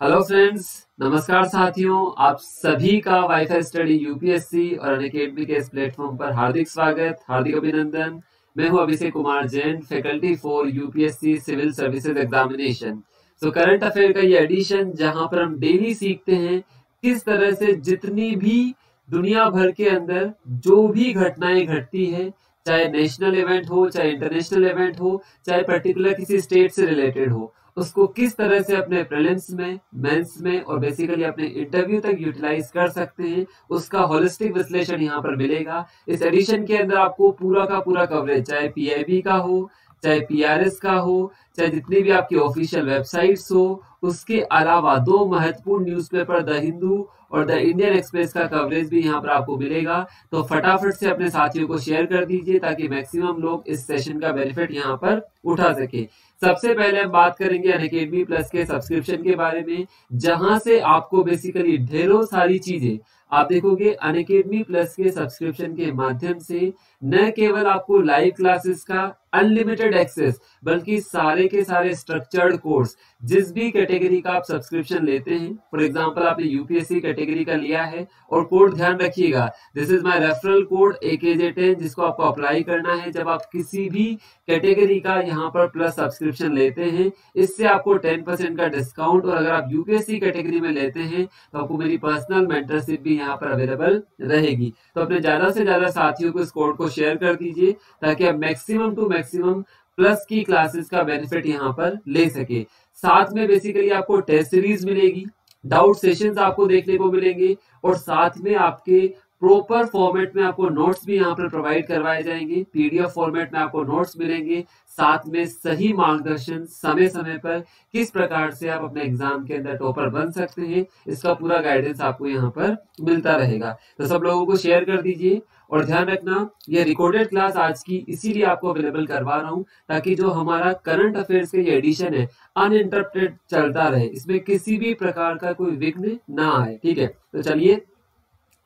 Hello friends नमस्कार साथियों, आप सभी का वाईफाई स्टडी यूपीएससी और अकेडमी के इस प्लेटफॉर्म पर हार्दिक स्वागत, हार्दिक अभिनंदन। मैं हूँ Abhishek Kumar Jain faculty for UPSC civil services examination so current affair का ये एडिशन जहाँ पर हम डेली सीखते हैं किस तरह से जितनी भी दुनिया भर के अंदर जो भी घटनाएँ घटती है, चाहे नेशनल इवेंट हो, चाहे इंटरनेशनल इवेंट हो, चाहे पर्टिकुलर किसी स्टेट से रिलेटेड हो उसको किस तरह से अपने प्रिलिम्स में मेंस में और बेसिकली अपने इंटरव्यू तक यूटिलाइज कर सकते हैं, उसका होलिस्टिक विश्लेषण यहाँ पर मिलेगा। इस एडिशन के अंदर आपको पूरा का पूरा कवरेज चाहे पीआईबी का हो, चाहे पीआरएस का हो, चाहे जितनी भी आपकी ऑफिशियल वेबसाइट्स हो, उसके अलावा दो महत्वपूर्ण न्यूज़पेपर द हिंदू और द इंडियन एक्सप्रेस का कवरेज भी यहाँ पर आपको मिलेगा। तो फटाफट से अपने साथियों को शेयर कर दीजिए ताकि मैक्सिमम लोग इस सेशन का बेनिफिट यहाँ पर उठा सके। सबसे पहले हम बात करेंगे अनकेडमी प्लस के सब्सक्रिप्शन के बारे में, जहाँ से आपको बेसिकली ढेरों सारी चीज़ें आप देखोगे अनकेडमी प्लस के सब्सक्रिप्शन के माध्यम से न केवल आपको लाइव क्लासेस का अनलिमिटेड एक्सेस बल्कि सारे के सारे स्ट्रक्चर्ड कोर्स जिस भी कैटेगरी का आप सब्सक्रिप्शन लेते हैं फॉर एग्जांपल आपने यूपीएससी कैटेगरी का लिया है, और कोड ध्यान रखिएगा। This is my referral code A ten जिसको आपको अप्लाई करना है जब आप किसी भी कैटेगरी का यहाँ पर प्लस सब्सक्रिप्शन लेते हैं। इससे आपको टेन का डिस्काउंट और अगर आप यूपीएससी कैटेगरी में लेते हैं तो आपको मेरी पर्सनल मेंटरशिप भी यहाँ पर अवेलेबल रहेगी। तो अपने ज़्यादा से ज़्यादा साथियों को इस कोड को शेयर कर दीजिए, ताकि आप मैक्सिमम टू मैक्सिमम प्लस की क्लासेस का बेनिफिट यहाँ पर ले सके। साथ में बेसिकली आपको टेस्ट सीरीज़ मिलेगी डाउट सेशंस आपको देखने को मिलेंगे, और साथ में आपके प्रॉपर फॉर्मेट में आपको नोट्स भी यहाँ पर प्रोवाइड करवाए जाएँगे पीडीएफ फॉर्मेट में आपको नोट्स मिलेंगे, साथ में सही मार्गदर्शन समय समय पर किस प्रकार से आप अपने एग्ज़ाम के अंदर टॉपर बन सकते हैं, इसका पूरा गाइडेंस आपको यहाँ पर मिलता रहेगा। तो सब लोगों को शेयर कर दीजिए और ध्यान रखना, ये रिकॉर्डेड क्लास आज की इसीलिए आपको अवेलेबल करवा रहा हूँ, ताकि जो हमारा करंट अफेयर्स का ये एडिशन है अनइंटरप्टेड चलता रहे, इसमें किसी भी प्रकार का कोई विघ्न ना आए, ठीक है? तो चलिए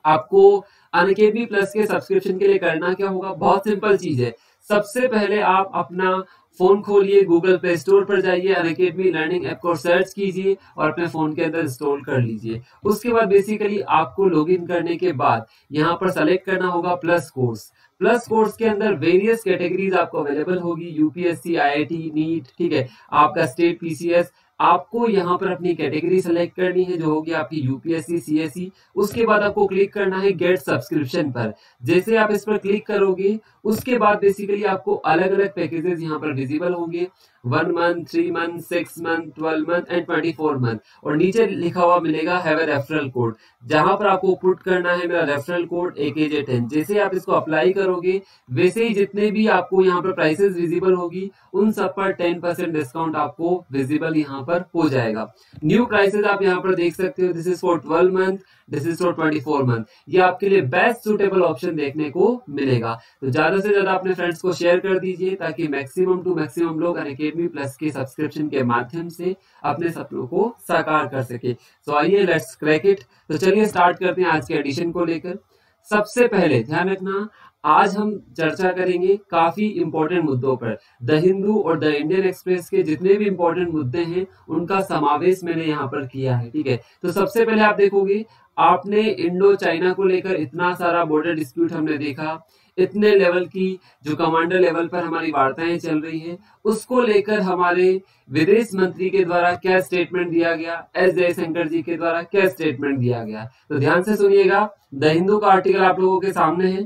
आपको अनकेबी प्लस के सब्सक्रिप्शन के लिए करना क्या होगा? बहुत सिंपल चीज़ है। सबसे पहले आप अपना फ़ोन खोलिए, गूगल प्ले स्टोर पर जाइए अनकेडमी लर्निंग ऐप को सर्च कीजिए और अपने फ़ोन के अंदर इंस्टॉल कर लीजिए। उसके बाद बेसिकली आपको लॉगिन करने के बाद यहाँ पर सेलेक्ट करना होगा प्लस कोर्स प्लस कोर्स के अंदर वेरियस कैटेगरीज आपको अवेलेबल होगी। यूपीएससी आईआईटी नीट ठीक है? आपका स्टेट पीसीएस आपको यहाँ पर अपनी कैटेगरी सेलेक्ट करनी है, जो होगी आपकी यूपीएससी सीएससी उसके बाद आपको क्लिक करना है गेट सब्सक्रिप्शन पर। जैसे आप इस पर क्लिक करोगे, उसके बाद बेसिकली आपको अलग अलग पैकेजेस यहाँ पर विजिबल होंगे। One month three month six month twelve month and twenty four month और नीचे लिखा हुआ मिलेगा हैव रेफरल कोड जहाँ पर आपको पुट करना है, मेरा रेफरल कोड ए के जे टेन जैसे आप इसको अप्लाई करोगे, वैसे ही जितने भी आपको यहाँ पर प्राइसेस विजिबल होगी, उन सब पर टेन परसेंट डिस्काउंट आपको विजिबल यहाँ पर हो जाएगा. न्यू प्राइसेस आप यहाँ पर देख सकते हो. This is for twelve month this is for twenty four month ये आपके लिए बेस्ट सुटेबल ऑप्शन देखने को मिलेगा। तो ज़्यादा से ज़्यादा अपने फ्रेंड्स को शेयर कर दीजिए ताकि मैक्सिमम टू मैक्सिमम लोग अकेडमी प्लस के सब्सक्रिप्शन के माध्यम से अपने सपनों को साकार कर सके। तो आइए लेट्स क्रैक इट तो चलिए स्टार्ट करते हैं आज के एडिशन को लेकर। सबसे पहले ध्यान रखना, आज हम चर्चा करेंगे काफ़ी इंपॉर्टेंट मुद्दों पर। द हिंदू और द इंडियन एक्सप्रेस के जितने भी इंपॉर्टेंट मुद्दे हैं, उनका समावेश मैंने यहाँ पर किया है, ठीक है? तो सबसे पहले आप देखोगे आपने इंडो चाइना को लेकर इतना सारा बॉर्डर डिस्प्यूट हमने देखा, इतने लेवल की जो कमांडर लेवल पर हमारी वार्ताएँ चल रही हैं, उसको लेकर हमारे विदेश मंत्री के द्वारा क्या स्टेटमेंट दिया गया? एस जयशंकर जी के द्वारा क्या स्टेटमेंट दिया गया? तो ध्यान से सुनिएगा द हिंदू का आर्टिकल आप लोगों के सामने है।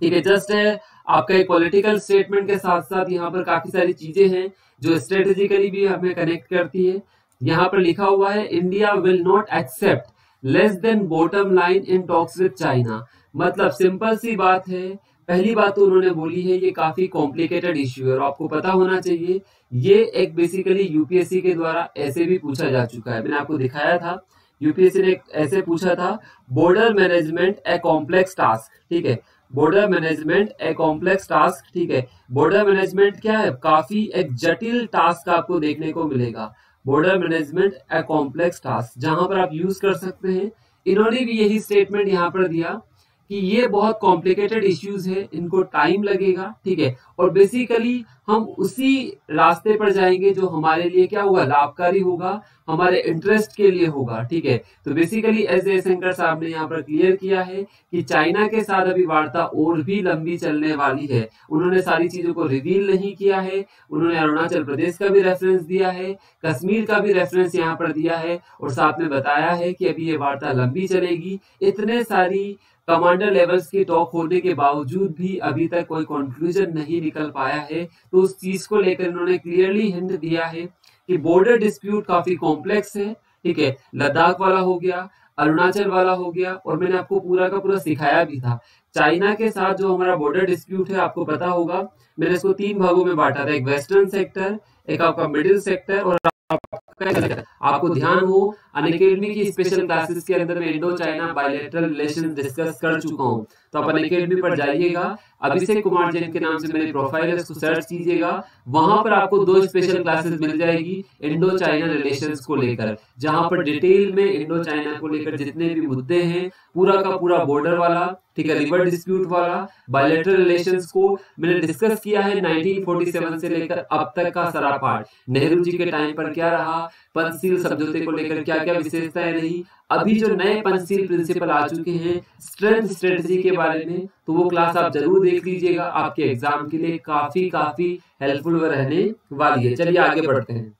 ठीक है जस्ट है, आपका एक पॉलिटिकल स्टेटमेंट के साथ साथ यहाँ पर काफ़ी सारी चीज़ें हैं, जो स्ट्रेटेजिकली भी हमें कनेक्ट करती है। यहाँ पर लिखा हुआ है India will not accept less than bottom line in talks with China मतलब सिंपल सी बात है। पहली बात तो उन्होंने बोली है, ये काफ़ी कॉम्प्लिकेटेड इश्यू है और आपको पता होना चाहिए, ये एक बेसिकली यूपीएससी के द्वारा ऐसे भी पूछा जा चुका है। मैंने आपको दिखाया था। यूपीएससी ने ऐसे पूछा था border management a complex task ठीक है? Border management a complex task ठीक है? बॉर्डर मैनेजमेंट क्या है? काफ़ी एक जटिल टास्क आपको देखने को मिलेगा। Border management a complex task जहाँ पर आप यूज़ कर सकते हैं। इन्होंने भी यही स्टेटमेंट यहाँ पर दिया। कि ये बहुत कॉम्प्लिकेटेड इश्यूज़ है, इनको टाइम लगेगा, ठीक है? और बेसिकली हम उसी रास्ते पर जाएँगे जो हमारे लिए क्या होगा लाभकारी होगा, हमारे इंटरेस्ट के लिए होगा, ठीक है? तो बेसिकली एस जयशंकर साहब ने यहाँ पर क्लियर किया है कि चाइना के साथ अभी वार्ता और भी लंबी चलने वाली है। उन्होंने सारी चीज़ों को रिवील नहीं किया है। उन्होंने अरुणाचल प्रदेश का भी रेफरेंस दिया है, कश्मीर का भी रेफरेंस यहाँ पर दिया है और साथ में बताया है कि अभी ये वार्ता लंबी चलेगी। इतने सारी कमांडर लेवल्स के टॉक होने के बावजूद भी अभी तक कोई कंक्लूजन नहीं निकल पाया है। तो उस चीज़ को लेकर इन्होंने क्लियरली हिंट दिया है कि बॉर्डर डिस्प्यूट काफ़ी कॉम्प्लेक्स है, ठीक है? लद्दाख वाला हो गया, अरुणाचल वाला हो गया, और मैंने आपको पूरा का पूरा सिखाया भी था। चाइना के साथ जो हमारा बॉर्डर डिस्प्यूट है, आपको पता होगा, मैंने इसको तीन भागों में बांटा था। एक वेस्टर्न सेक्टर एक आपका मिडिल सेक्टर और आपका आपको ध्यान हो अनकेडमी की स्पेशल क्लासेस के अंदर मैं Indo China bilateral relation discuss कर चुका हूँ। तो आप अनकेडमी पर जाइएगा। अभिषेक कुमार जैन के नाम से मेरी प्रोफ़ाइल है, उसको सर्च कीजिएगा। वहाँ पर आपको दो स्पेशल क्लासेस मिल जाएगी इंडो चाइना रिलेशंस को लेकर, जहाँ पर डिटेल में इंडो चाइना को लेकर जितने भी मुद्दे हैं, पूरा का पूरा बॉर्डर वाला, ठीक है रिवर डिस्प्यूट वाला बायोलेटरल रिलेशंस को मैंने डिस्कस किया है 1947 से लेकर अब तक का सारा पार्ट नेहरू जी के टाइम पर क्या रहा? पंचशील समझौते को लेकर क्या क्या विशेषताएँ रही अभी जो नए पंचशील प्रिंसिपल आ चुके हैं स्ट्रेंथ स्ट्रेटजी के बारे में तो वो क्लास आप ज़रूर देख लीजिएगा। आपके एग्ज़ाम के लिए काफ़ी काफ़ी हेल्पफुल रहने वाली है। चलिए आगे बढ़ते हैं।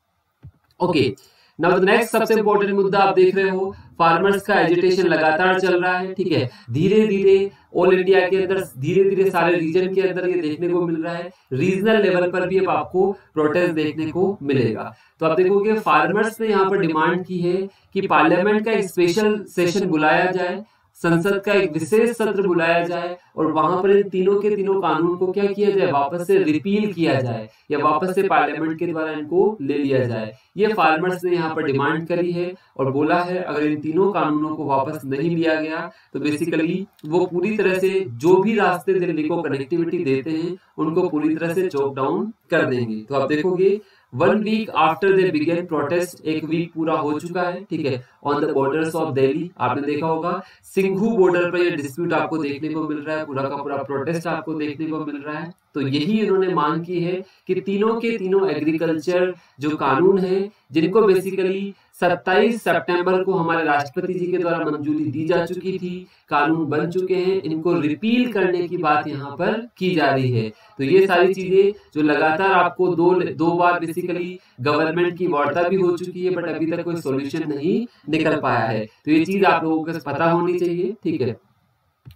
Okay okay. नेक्स्ट सबसे इंपॉर्टेंट मुद्दा आप देख रहे हो फार्मर्स का एजुटेशन लगातार चल रहा है, ठीक है? धीरे धीरे ऑल इंडिया के अंदर धीरे धीरे सारे रीजन के अंदर ये देखने को मिल रहा है। रीजनल लेवल पर भी अब आपको प्रोटेस्ट देखने को मिलेगा। तो आप देखोगे फार्मर्स ने यहाँ पर डिमांड की है कि पार्लियामेंट का एक स्पेशल सेशन बुलाया जाए। संसद का एक विशेष सत्र बुलाया जाए और वहाँ पर इन तीनों के तीनों कानून को क्या किया जाए? वापस से रिपील किया जाए या वापस से पार्लियामेंट के द्वारा इनको ले लिया जाए? ये फार्मर्स ने यहाँ पर डिमांड करी है और बोला है, अगर इन तीनों कानूनों को वापस नहीं लिया गया तो बेसिकली वो पूरी तरह से जो भी रास्ते दिल्ली को कनेक्टिविटी देते हैं, उनको पूरी तरह से चौक डाउन कर देंगे। तो आप देखोगे one week after they began protest एक वीक पूरा हो चुका है, ठीक है? On the borders of Delhi आपने देखा होगा सिंघू बॉर्डर पर ये डिस्प्यूट आपको देखने को मिल रहा है, पूरा का पूरा प्रोटेस्ट आपको देखने को मिल रहा है। तो यही इन्होंने मांग की है कि तीनों के तीनों एग्रीकल्चर जो कानून है, जिनको बेसिकली 27 सितंबर को हमारे राष्ट्रपति जी के द्वारा मंजूरी दी जा चुकी थी। कानून बन चुके हैं। इनको रिपील करने की बात यहाँ पर की जा रही है। तो ये सारी चीज़ें जो लगातार आपको दो दो बार बेसिकली गवर्नमेंट की वार्ता भी हो चुकी है बट अभी तक कोई सोल्यूशन नहीं निकल पाया है। तो ये चीज़ आप लोगों को पता होनी चाहिए ठीक है?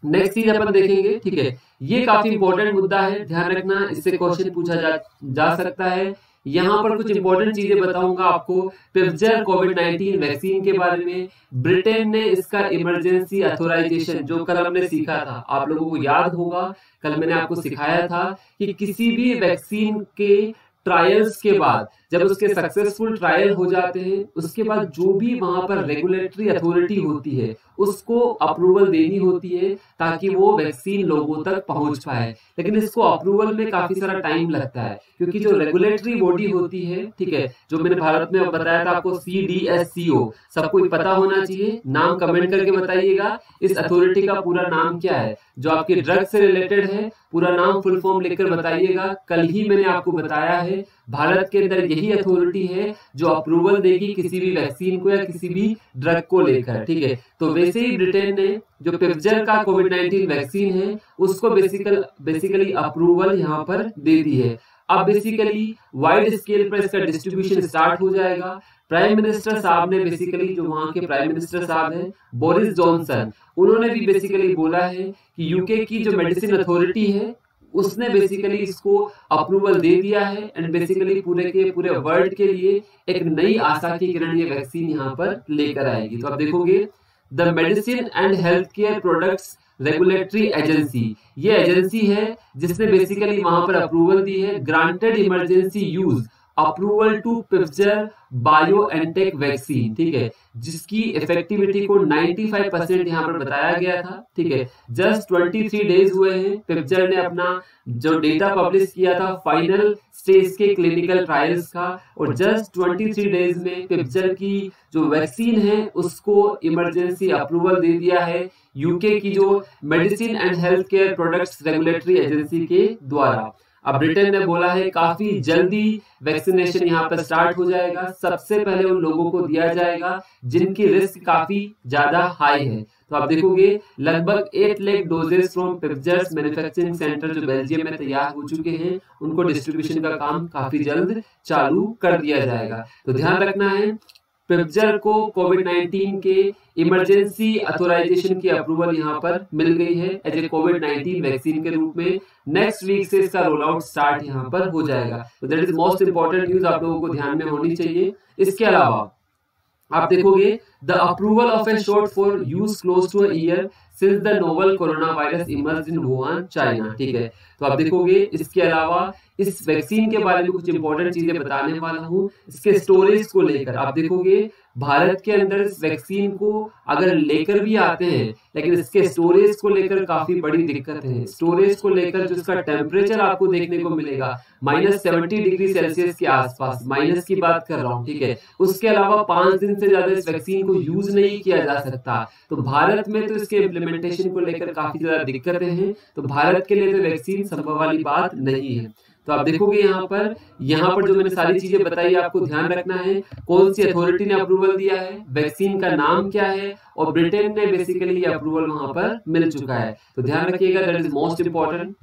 नेक्स्ट चीज़ अपन देखेंगे ठीक है? ये काफ़ी इंपॉर्टेंट मुद्दा है। ध्यान रखना इससे क्वेश्चन पूछा जा, जा सकता है। यहाँ पर कुछ इंपॉर्टेंट चीज़ें बताऊँगा आपको। पिप्जर कोविड 19 वैक्सीन के बारे में ब्रिटेन ने इसका इमरजेंसी अथोराइजेशन जो कल हमने सीखा था आप लोगों को याद होगा कल मैंने आपको सिखाया था कि किसी भी वैक्सीन के ट्रायल्स के बाद जब उसके सक्सेसफुल ट्रायल हो जाते हैं उसके बाद जो भी वहाँ पर रेगुलेटरी अथॉरिटी होती है उसको अप्रूवल देनी होती है ताकि वो वैक्सीन लोगों तक पहुँच पाए। लेकिन इसको अप्रूवल में काफ़ी सारा टाइम लगता है क्योंकि जो रेगुलेटरी बॉडी होती है ठीक है जो मैंने भारत में बताया था आपको सी डी एस सी ओ सबको पता होना चाहिए। नाम कमेंट करके बताइएगा इस अथॉरिटी का पूरा नाम क्या है? जो आपके ड्रग से रिलेटेड है पूरा नाम फुल फॉर्म लिखकर बताइएगा। कल ही मैंने आपको बताया है भारत के अंदर यही अथॉरिटी है जो अप्रूवल देगी किसी भी वैक्सीन को या किसी भी ड्रग को लेकर, ठीक है? तो वैसे ही ब्रिटेन ने जो पिफजर का कोविड 19 वैक्सीन है, उसको बेसिकल बेसिकली अप्रूवल यहाँ पर दे दी है। अब बेसिकली वाइड स्केल पर इसका डिस्ट्रीब्यूशन स्टार्ट हो जाएगा। प्राइम मिनिस्टर साहब ने बेसिकली जो वहाँ के प्राइम मिनिस्टर साहब हैं बोरिस जॉनसन उन्होंने भी बेसिकली बोला है कि यूके की जो मेडिसिन अथॉरिटी है उसने बेसिकली इसको अप्रूवल दे दिया है एंड बेसिकली पूरे के पूरे वर्ल्ड के लिए एक नई आशा की किरण ये वैक्सीन यहाँ पर लेकर आएगी। तो आप देखोगे the medicine and health care products regulatory agency ये एजेंसी है जिसने बेसिकली वहाँ पर अप्रूवल दी है granted emergency use approval to Pfizer BioNTech vaccine, ठीक है? जिसकी इफेक्टिविटी को 95 परसेंट यहाँ पर बताया गया था, ठीक है? जस्ट 23 डेज़ हुए हैं पिफ्जर ने अपना जो डेटा पब्लिश किया था फाइनल स्टेज के क्लिनिकल ट्रायल्स का, और जस्ट 23 डेज़ में पिफ्जर की जो वैक्सीन है, उसको इमरजेंसी अप्रूवल दे दिया है यूके की जो medicine and health care products regulatory agency के द्वारा। अब ब्रिटेन ने बोला है, काफ़ी जल्दी वैक्सीनेशन यहाँ पर स्टार्ट हो जाएगा। सबसे पहले उन लोगों को दिया जाएगा जिनकी रिस्क काफ़ी ज़्यादा हाई है। तो आप देखोगे, लगभग eight lakh doses from Pfizer's manufacturing centre जो बेल्जियम में तैयार हो चुके हैं, उनको डिस्ट्रीब्यूशन का काम काफ़ी जल्द चालू कर दिया जाएगा। तो ध्यान रखना है पिप्जर को कोविड 19 के इमरजेंसी अथोराइजेशन की अप्रूवल यहाँ पर मिल गई है एज ए कोविड 19 वैक्सीन के रूप में। नेक्स्ट वीक से इसका रोल आउट स्टार्ट यहाँ पर हो जाएगा। तो that is most important news आप लोगों को ध्यान में होनी चाहिए। इसके अलावा, आप देखोगे the approval of a shot for use close to year since the novel corona virus emerge in Wuhan China ठीक है? तो आप देखोगे, इसके अलावा इस वैक्सीन के बारे में कुछ इंपॉर्टेंट चीज़ें बताने वाला हूँ। इसके स्टोरेज को लेकर। आप देखोगे, भारत के अंदर इस वैक्सीन को अगर लेकर भी आते हैं, लेकिन इसके स्टोरेज को लेकर काफ़ी बड़ी दिक्कत है। स्टोरेज को लेकर जो इसका टेम्परेचर आपको देखने को मिलेगा माइनस सेवेंटी डिग्री सेल्सियस के आसपास। माइनस की बात कर रहा हूँ, ठीक है? उसके अलावा पाँच दिन से ज़्यादा इस वैक्सीन को यूज़ नहीं किया जा सकता। तो भारत में तो इसके इम्प्लीमेंटेशन को लेकर काफ़ी ज़्यादा दिक्कतें हैं। तो भारत के लिए तो वैक्सीन संभव वाली बात नहीं है। तो आप देखोगे यहाँ पर यहाँ पर जो मैंने सारी चीज़ें बताई, आपको ध्यान रखना है, कौन सी अथॉरिटी ने अप्रूवल दिया है वैक्सीन का नाम क्या है, और ब्रिटेन ने बेसिकली ये अप्रूवल वहाँ पर मिल चुका है। तो ध्यान रखिएगा दैट इज़ मोस्ट इंपॉर्टेंट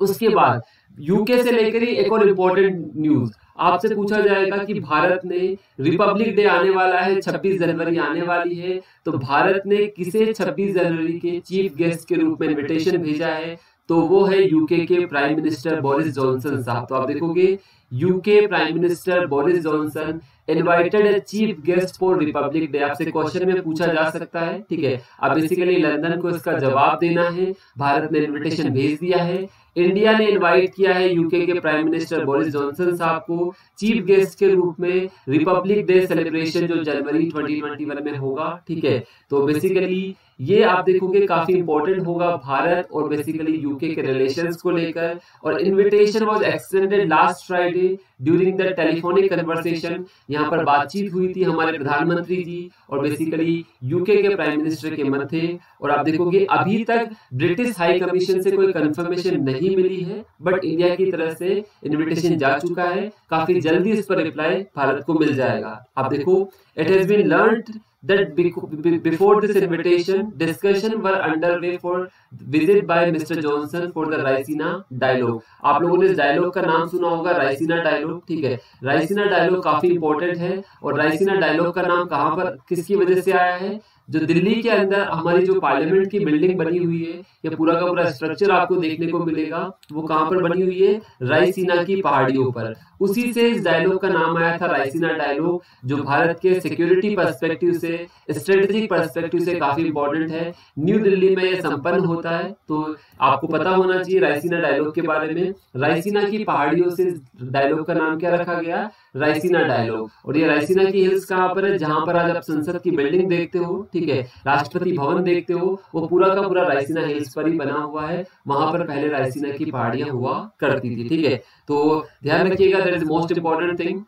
उसके बाद यूके से लेकर ही एक और इम्पोर्टेंट न्यूज़ आपसे पूछा जाएगा कि भारत ने रिपब्लिक डे आने वाला है 26 जनवरी आने वाली है तो भारत ने किसे 26 जनवरी के चीफ गेस्ट के रूप में इन्विटेशन भेजा है? तो वो है यूके के प्राइम मिनिस्टर बोरिस जॉनसन साहब। तो आप देखोगे UK prime minister Boris Johnson invited chief guest for Republic Day आपसे क्वेश्चन में पूछा जा सकता है, ठीक है? अब बेसिकली लंदन को इसका जवाब देना है, भारत ने इनविटेशन भेज दिया है। इंडिया ने इनवाइट किया है यूके के प्राइम मिनिस्टर बोरिस जॉनसन साहब को। चीफ गेस्ट के रूप में रिपब्लिक डे सेलिब्रेशन जो जनवरी 2021 में होगा, ठीक है? तो बेसिकली ये आप देखोगे काफ़ी इंपॉर्टेंट होगा भारत और बेसिकली यूके के रिलेशंस को लेकर। और invitation was extended last Friday during the telephonic conversation यहाँ पर बातचीत हुई थी हमारे प्रधानमंत्री जी और बेसिकली यूके के प्राइम मिनिस्टर के मन थे। और आप देखोगे अभी तक ब्रिटिश हाई कमीशन से कोई कंफर्मेशन नहीं मिली है बट इंडिया की तरफ़ से इन्विटेशन जा चुका है। काफ़ी जल्दी इस पर रिप्लाई भारत को मिल जाएगा। आप देखो it has been learn that before this invitation, discussion were underway for visit by Mr. Johnson for the Raisina dialogue. आप लोगों ने इस डायलॉग का नाम सुना होगा राइसिना डायलॉग ठीक है राइसिना डायलॉग काफ़ी इंपॉर्टेंट है और राइसिना डायलॉग का नाम कहाँ पर किसकी वजह से आया है जो दिल्ली के अंदर हमारी जो पार्लियामेंट की बिल्डिंग बनी हुई है या पूरा का पूरा स्ट्रक्चर आपको देखने को मिलेगा वो कहाँ पर बनी हुई है रायसीना की पहाड़ियों पर उसी से इस डायलॉग का नाम आया था रायसीना डायलॉग जो भारत के सिक्योरिटी परस्पेक्टिव से स्ट्रेटेजिक परस्पेक्टिव से काफ़ी इंपॉर्टेंट है। न्यू दिल्ली में यह संपन्न होता है तो आपको पता होना चाहिए रायसीना डायलॉग के बारे में। रायसीना की पहाड़ियों से डायलॉग का नाम क्या रखा गया? रायसीना डायलॉग और ये रायसीना की हिल्स कहाँ पर है? जहाँ पर आज आप संसद की बिल्डिंग देखते हो, ठीक है? राष्ट्रपति भवन देखते हो, वो पूरा का पूरा रायसीना हिल्स पर ही बना हुआ है। वहाँ पर पहले रायसीना की पहाड़ियाँ हुआ करती थी, ठीक है? तो ध्यान रखिएगा that is most important thing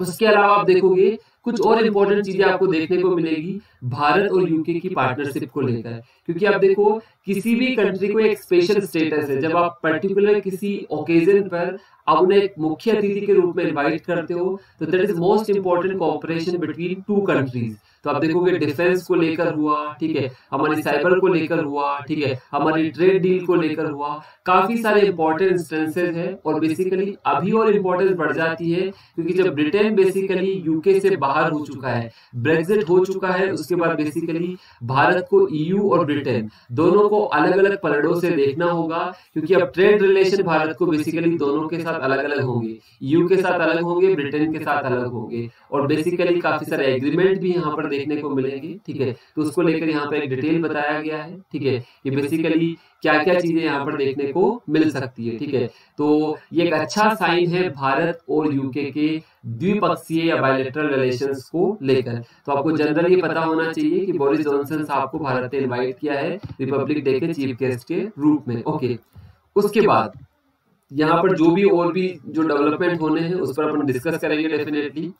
उसके अलावा आप देखोगे, कुछ और इंपॉर्टेंट चीज़ें आपको देखने को मिलेगी, भारत और यूके की पार्टनरशिप को लेकर। क्योंकि आप देखो, किसी भी कंट्री को एक स्पेशल स्टेटस है। जब आप पर्टिकुलर किसी ओकेजन पर आप उन्हें एक मुख्य अतिथि के रूप में इनवाइट करते हो तो that is most important cooperation between two countries तो आप देखोगे डिफेंस को लेकर हुआ, ठीक है। हमारी साइबर को लेकर हुआ, ठीक है। हमारी ट्रेड डील को लेकर हुआ। काफ़ी सारे इंपॉर्टेंट इंस्टेंसेज है और बेसिकली अभी और इम्पोर्टेंस बढ़ जाती है क्योंकि जब ब्रिटेन बेसिकली यूके से बाहर हो चुका है ब्रेग्जिट हो चुका है, उसके बाद बेसिकली भारत को ईयू और ब्रिटेन दोनों को अलग अलग पलड़ों से देखना होगा क्योंकि अब ट्रेड रिलेशन भारत को बेसिकली दोनों के साथ अलग अलग होंगे यू के साथ अलग होंगे ब्रिटेन के साथ अलग होंगे और बेसिकली काफ़ी सारे एग्रीमेंट भी यहाँ पर देखने को मिलेंगे, ठीक है? तो उसको लेकर यहाँ पर एक डिटेल बताया गया है, ठीक है? कि बेसिकली क्या क्या चीज़ें यहाँ पर देखने को मिल सकती है, ठीक है? तो ये एक अच्छा साइन है भारत और यूके के द्विपक्षीय या बायोलेटरल रिलेशंस को लेकर। तो आपको जनरली पता होना चाहिए कि बोरिस जॉनसन साहब को भारत ने इन्वाइट किया है रिपब्लिक डे के चीफ गेस्ट के रूप में ओके उसके बाद, यहाँ पर जो भी और भी जो डेवलपमेंट होने हैं, उस पर अपन डिस्कस करेंगे डेफिनेटली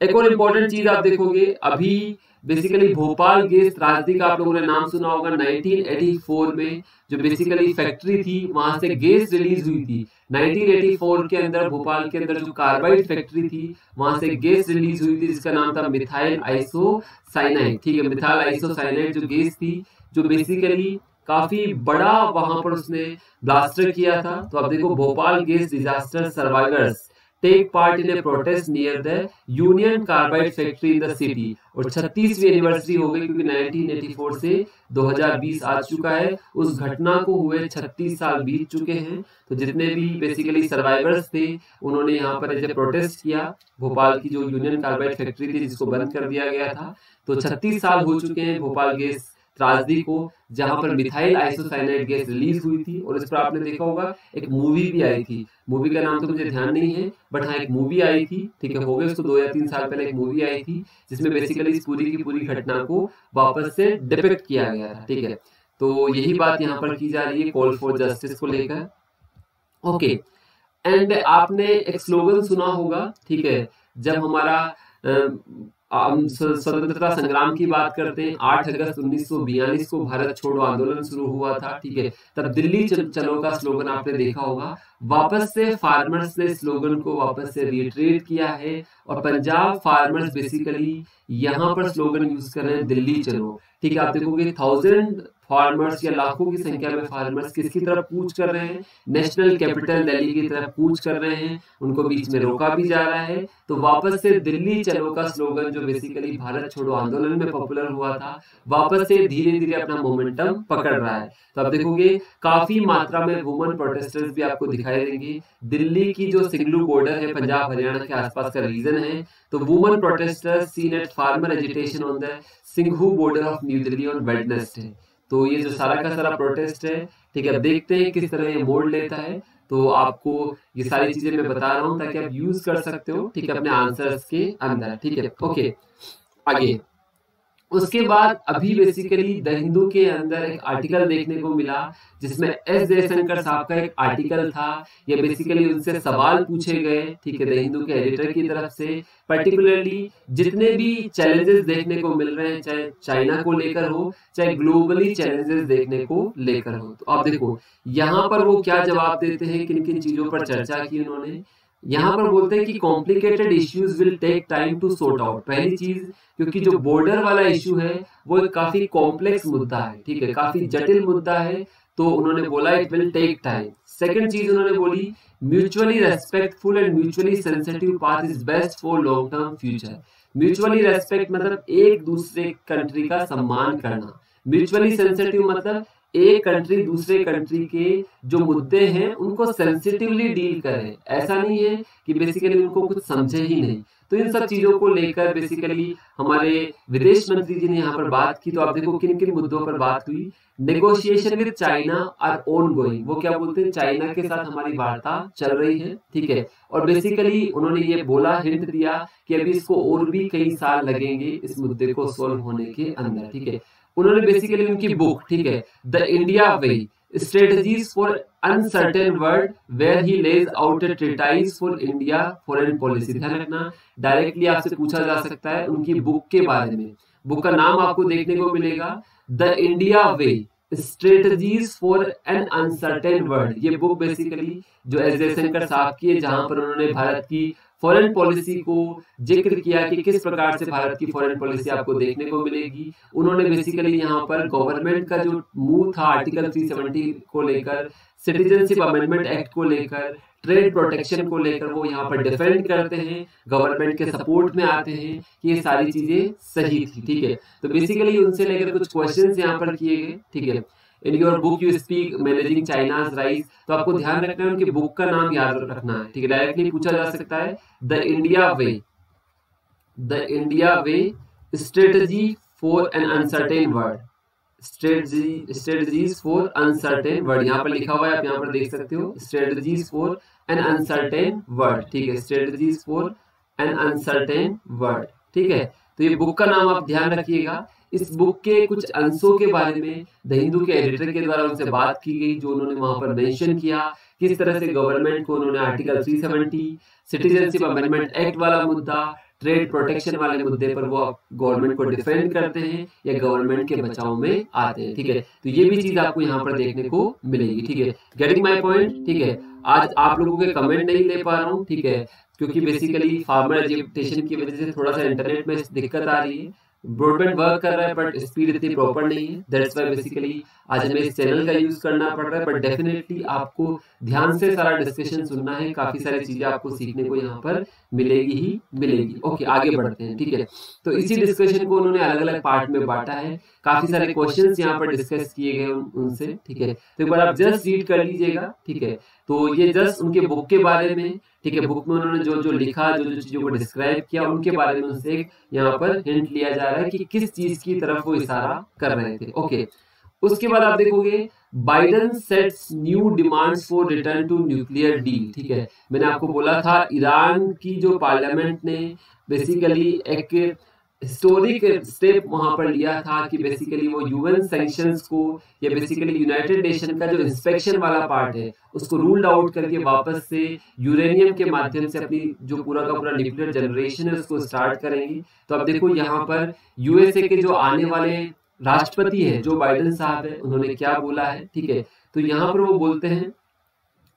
एक और इम्पोर्टेंट चीज़ आप देखोगे, अभी बेसिकली भोपाल गैस त्रासदी का आप लोगों ने नाम सुना होगा 1984 में जो बेसिकली फैक्ट्री थी वहाँ से गैस रिलीज़ हुई थी 1984 के अंदर भोपाल के अंदर जो कार्बाइड फैक्ट्री थी वहाँ से गैस रिलीज़ हुई थी जिसका नाम था मिथाइल आइसोसाइनाइड ठीक है मिथाइल आइसोसाइनाइड जो गैस थी जो बेसिकली काफ़ी बड़ा वहाँ पर उसने ब्लास्टर किया था। तो अब देखो Bhopal gas disaster survivors take part in a protest near the Union Carbide factory in the city और 36वीं एनिवर्सरी हो गई क्योंकि 1984 से 2020 आ चुका है। उस घटना को हुए 36 साल बीत चुके हैं। तो जितने भी बेसिकली सर्वाइवर्स थे उन्होंने यहाँ पर ऐसे प्रोटेस्ट किया भोपाल की जो यूनियन कार्बाइड फैक्ट्री थी जिसको बंद कर दिया गया था तो 36 साल हो चुके हैं भोपाल गैस त्रासदी को, जहाँ पर मिथाइल आइसोसाइनाइड गैस रिलीज़ हुई थी, और इस पर आपने देखा होगा, एक मूवी भी आई थी। मूवी का नाम तो मुझे ध्यान नहीं है, बट हाँ एक मूवी आई थी, ठीक है, हो गए उसको दो या तीन साल पहले एक मूवी आई थी, जिसमें बेसिकली इस पूरी की पूरी घटना को वापस से डिपेक्ट किया गया था, ठीक है। तो यही बात यहाँ पर की जा रही है कॉल फॉर जस्टिस को लेकर। ओके एंड आपने एक स्लोगन सुना होगा, ठीक है, जब हमारा स्वतंत्रता संग्राम की बात करते हैं। आठ अगस्त उन्नीस सौ बयालीस को भारत छोड़ो आंदोलन शुरू हुआ था, ठीक है? तब दिल्ली चलो का स्लोगन आपने देखा होगा। वापस से फार्मर्स ने स्लोगन को वापस से रिट्रेट किया है और पंजाब फार्मर्स बेसिकली यहाँ पर स्लोगन यूज़ कर रहे हैं दिल्ली चलो। ठीक है, आप देखोगे थाउज़ेंड फार्मर्स या लाखों की संख्या में फार्मर्स किसकी तरफ़ कूच कर रहे हैं? नेशनल कैपिटल दिल्ली की तरफ़ कूच कर रहे हैं। उनको बीच में रोका भी जा रहा है। तो वापस से दिल्ली चलो का स्लोगन जो बेसिकली भारत छोड़ो आंदोलन में पॉपुलर हुआ था, वापस से धीरे धीरे अपना मोमेंटम पकड़ रहा है। तो आप देखोगे, काफ़ी मात्रा में वुमन प्रोटेस्टर्स भी आपको दिखाई देंगे। दिल्ली की जो सिंगलू बॉर्डर है, पंजाब, हरियाणा के आसपास का रीजन है तो woman protesters seen at farmer agitation on the Singhu border of New Delhi on Wednesday तो ये जो सारा का सारा प्रोटेस्ट है, ठीक है, अब देखते हैं किस तरह ये मोड लेता है। तो आपको ये सारी चीज़ें मैं बता रहा हूँ ताकि आप यूज़ कर सकते हो, ठीक है, अपने आंसर्स के अंदर, ठीक है ओके आगे। उसके बाद अभी बेसिकली द हिंदू के अंदर एक आर्टिकल देखने को मिला, जिसमें एस जयशंकर साहब का एक आर्टिकल था। ये बेसिकली उनसे सवाल पूछे गए, ठीक है द हिंदू के एडिटर की तरफ़ से। पर्टिकुलरली जितने भी चैलेंजेस देखने को मिल रहे हैं, चाहे चाइना को लेकर हो, चाहे ग्लोबली चैलेंजेस देखने को लेकर हो। तो आप देखो, यहाँ पर वो क्या जवाब देते हैं किन किन चीज़ों पर चर्चा की उन्होंने? यहाँ पर बोलते हैं कि complicated issues will take time to sort out पहली चीज़, क्योंकि जो बॉर्डर वाला इश्यू है, वो एक काफ़ी कॉम्प्लेक्स मुद्दा है, ठीक है, काफ़ी जटिल मुद्दा है तो उन्होंने बोला it will take time second चीज़ उन्होंने बोली mutually respectful and mutually sensitive path is best for long term future mutually respect मतलब एक दूसरे कंट्री का सम्मान करना। म्यूचुअली सेंसिटिव मतलब एक कंट्री दूसरे कंट्री के जो मुद्दे हैं उनको सेंसिटिवली डील करे। ऐसा नहीं है कि बेसिकली उनको कुछ समझे ही नहीं। तो इन सब चीज़ों को लेकर बेसिकली हमारे विदेश मंत्री जी ने यहाँ पर बात की तो आप देखो किन किन मुद्दों पर बात हुई। Negotiation with China are ongoing वो क्या बोलते हैं? चाइना के साथ हमारी वार्ता चल रही है ठीक है। और बेसिकली उन्होंने ये बोला हिंट दिया कि अभी इसको और भी कई साल लगेंगे इस मुद्दे को सोल्व होने के अंदर ठीक है। उन्होंने बेसिकली उनकी बुक ठीक है? The India way strategies for uncertain world where he lays out treatise for India foreign policy ध्यान रखना डायरेक्टली आपसे पूछा जा सकता है उनकी बुक के बारे में। बुक का नाम आपको देखने को मिलेगा। The India way strategies for an uncertain world ये बुक बेसिकली जो एस जयशंकर साहब की है जहाँ पर उन्होंने भारत की फॉरेन पॉलिसी को ज़िक्र किया कि किस प्रकार से भारत की फॉरेन पॉलिसी आपको देखने को मिलेगी। उन्होंने बेसिकली यहाँ पर गवर्नमेंट का जो मूव था आर्टिकल 370 को लेकर सिटीजनशिप अमेंडमेंट एक्ट को लेकर ट्रेड प्रोटेक्शन को लेकर वो यहाँ पर डिफेंड करते हैं। गवर्नमेंट के सपोर्ट में आते हैं कि ये सारी चीज़ें सही थी ठीक है? तो बेसिकली उनसे लेकर कुछ क्वेश्चन यहाँ पर किए गए ठीक है? In your book you speak managing China's rise तो आपको ध्यान रखना है उनकी बुक का नाम याद रखना है। ठीक है डायरेक्टली पूछा जा सकता है the India way the India way strategy for an uncertain world strategies for uncertain world यहाँ पर लिखा हुआ है, आप यहाँ पर देख सकते हो strategies for an uncertain world ठीक है strategies for an uncertain world ठीक है तो ये बुक का नाम आप ध्यान रखिएगा। इस बुक के कुछ अंशों के बारे में द हिंदू के एडिटर के द्वारा उनसे बात की गई, जो उन्होंने वहाँ पर मेंशन किया, किस तरह से गवर्नमेंट को उन्होंने आर्टिकल 370 सिटीजनशिप अमेंडमेंट एक्ट वाला मुद्दा ट्रेड प्रोटेक्शन वाले मुद्दे पर वो गवर्नमेंट को डिफेंड करते हैं या गवर्नमेंट के बचाव में आते हैं, ठीक है? तो ये भी चीज़ आपको यहाँ पर देखने को मिलेगी, ठीक है? गेटिंग माई पॉइंट ठीक है। आज आप लोगों के कमेंट नहीं ले पा रहा हूँ, ठीक है? क्योंकि बेसिकली फार्मर एजुकेशन की वजह से थोड़ा सा इंटरनेट में दिक्कत आ रही है। ब्रॉडबैंड वर्क कर रहा है बट स्पीड इतनी प्रॉपर नहीं है. दैट्स वाई बेसिकली आज हमें इस चैनल का यूज़ करना पड़ रहा है बट डेफिनेटली आपको ध्यान से सारा डिस्कशन सुनना है काफ़ी सारी चीज़ें आपको सीखने को यहाँ पर मिलेगी ही मिलेगी। ओके आगे बढ़ते हैं ठीक है? तो इसी डिस्कशन को उन्होंने अलग अलग पार्ट में बांटा है। काफ़ी सारे क्वेश्चन यहाँ पर डिस्कस किए गए उनसे ठीक है? तो एक बार आप जस्ट रीड कर लीजिएगा ठीक है? तो ये जस्ट उनके बुक के बारे में ठीक है? बुक में उन्होंने जो जो लिखा जो जो चीज़ों को डिस्क्राइब किया उनके बारे में उनसे यहाँ पर हिंट लिया जा रहा है कि किस चीज़ की तरफ़ वो इशारा कर रहे थे। ओके उसके बाद आप देखोगे Biden sets new demands for return to nuclear deal ठीक है? मैंने आपको बोला था, ईरान की जो पार्लियामेंट ने बेसिकली एक हिस्टोरिक स्टेप वहाँ पर लिया था कि बेसिकली वो यूएन सैंक्शंस को, या बेसिकली यूनाइटेड नेशन का जो इंस्पेक्शन वाला पार्ट है, उसको रूल्ड आउट करके वापस से यूरेनियम के माध्यम से अपनी जो पूरा का पूरा न्यूक्लियर जनरेशन है, उसको स्टार्ट करेंगी। तो अब देखो यहाँ पर यूएसए के जो आने वाले राष्ट्रपति है, जो बाइडन साहब है, उन्होंने क्या बोला है? ठीक है तो यहाँ पर वो बोलते हैं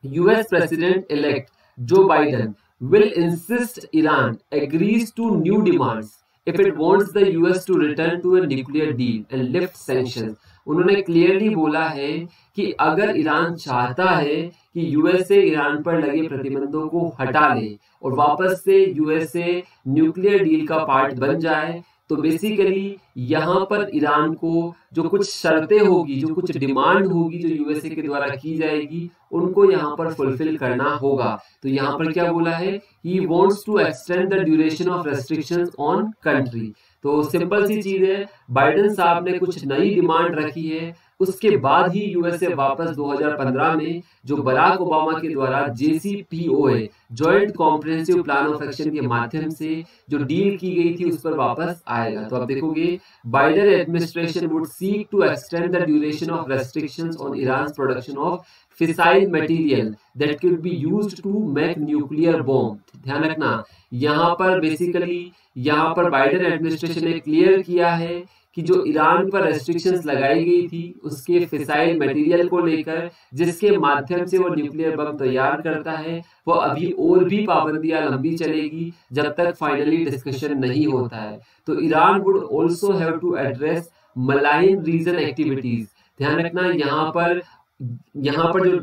US president elect Joe Biden will insist Iran agrees to new demands if it wants the US to return to a nuclear deal and lift sanctions. उन्होंने क्लियरली बोला है कि अगर ईरान चाहता है कि यूएसए ईरान पर लगे प्रतिबंधों को हटा ले और वापस से यूएसए न्यूक्लियर डील का पार्ट बन जाए तो बेसिकली यहाँ पर ईरान को जो कुछ शर्तें होगी, जो कुछ डिमांड होगी जो यूएसए के द्वारा की जाएगी, उनको यहाँ पर फुलफिल करना होगा। तो यहाँ पर क्या बोला है? He wants to extend the duration of restriction on country तो सिंपल सी चीज़ है। बाइडन साहब ने कुछ नई डिमांड रखी है। उसके बाद ही यूएसए वापस 2015 में जो बराक ओबामा के द्वारा JCPOA joint comprehensive plan of action के माध्यम से जो डील की गई थी उस पर वापस आएगा। तो आप देखोगे Biden administration would seek to extend the duration of restrictions on Iran production of fissile material that can be used to make nuclear bomb ध्यान रखना यहाँ पर बेसिकली यहाँ पर बाइडन एडमिनिस्ट्रेशन ने क्लियर किया है कि जो ईरान पर रेस्ट्रिक्शंस लगाई गई थी, उसके फिसाइल मटेरियल को लेकर, जिसके माध्यम से वो न्यूक्लियर बम तैयार करता है, वो अभी और भी पाबंदियाँ लंबी चलेगी जब तक फाइनली डिस्कशन नहीं होता है। तो Iran would also have to address malign region activities ध्यान रखना, यहाँ पर यहाँ पर जो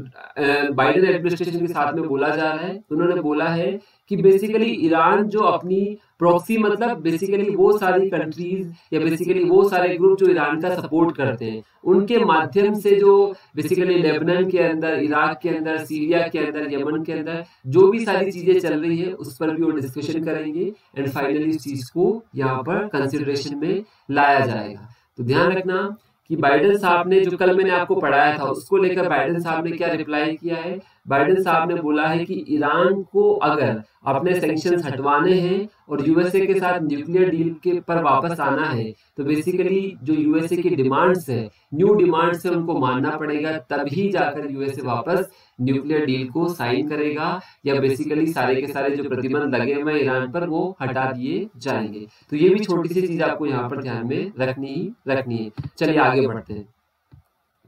बाइडेन एडमिनिस्ट्रेशन के साथ में बोला जा रहा है उन्होंने बोला है कि बेसिकली ईरान जो अपनी प्रॉक्सी मतलब बेसिकली वो सारी कंट्रीज़ या बेसिकली वो सारे ग्रुप जो ईरान का सपोर्ट करते हैं उनके माध्यम से जो बेसिकली लेबनान के अंदर इराक के अंदर सीरिया के अंदर यमन के अंदर जो भी सारी चीज़ें चल रही है उस पर भी वो डिस्कशन करेंगे एंड फाइनली इस चीज़ को यहाँ पर कंसिडरेशन में लाया जाएगा। तो ध्यान रखना कि बाइडन साहब ने जो कल मैंने आपको पढ़ाया था, उसको लेकर बाइडन साहब ने क्या रिप्लाई किया है? बाइडेन साहब ने बोला है कि ईरान को अगर अपने सेंक्शन हटवाने हैं और यूएसए के साथ न्यूक्लियर डील के पर वापस आना है तो बेसिकली जो यूएसए की डिमांड्स है न्यू डिमांड्स है, उनको मानना पड़ेगा, तभी जाकर यूएसए वापस न्यूक्लियर डील को साइन करेगा या बेसिकली सारे के सारे जो प्रतिबंध लगे हुए ईरान पर, वो हटा दिए जाएँगे। तो ये भी छोटी सी चीज़ आपको यहाँ पर ध्यान में रखनी ही रखनी है। चलिए आगे बढ़ते हैं।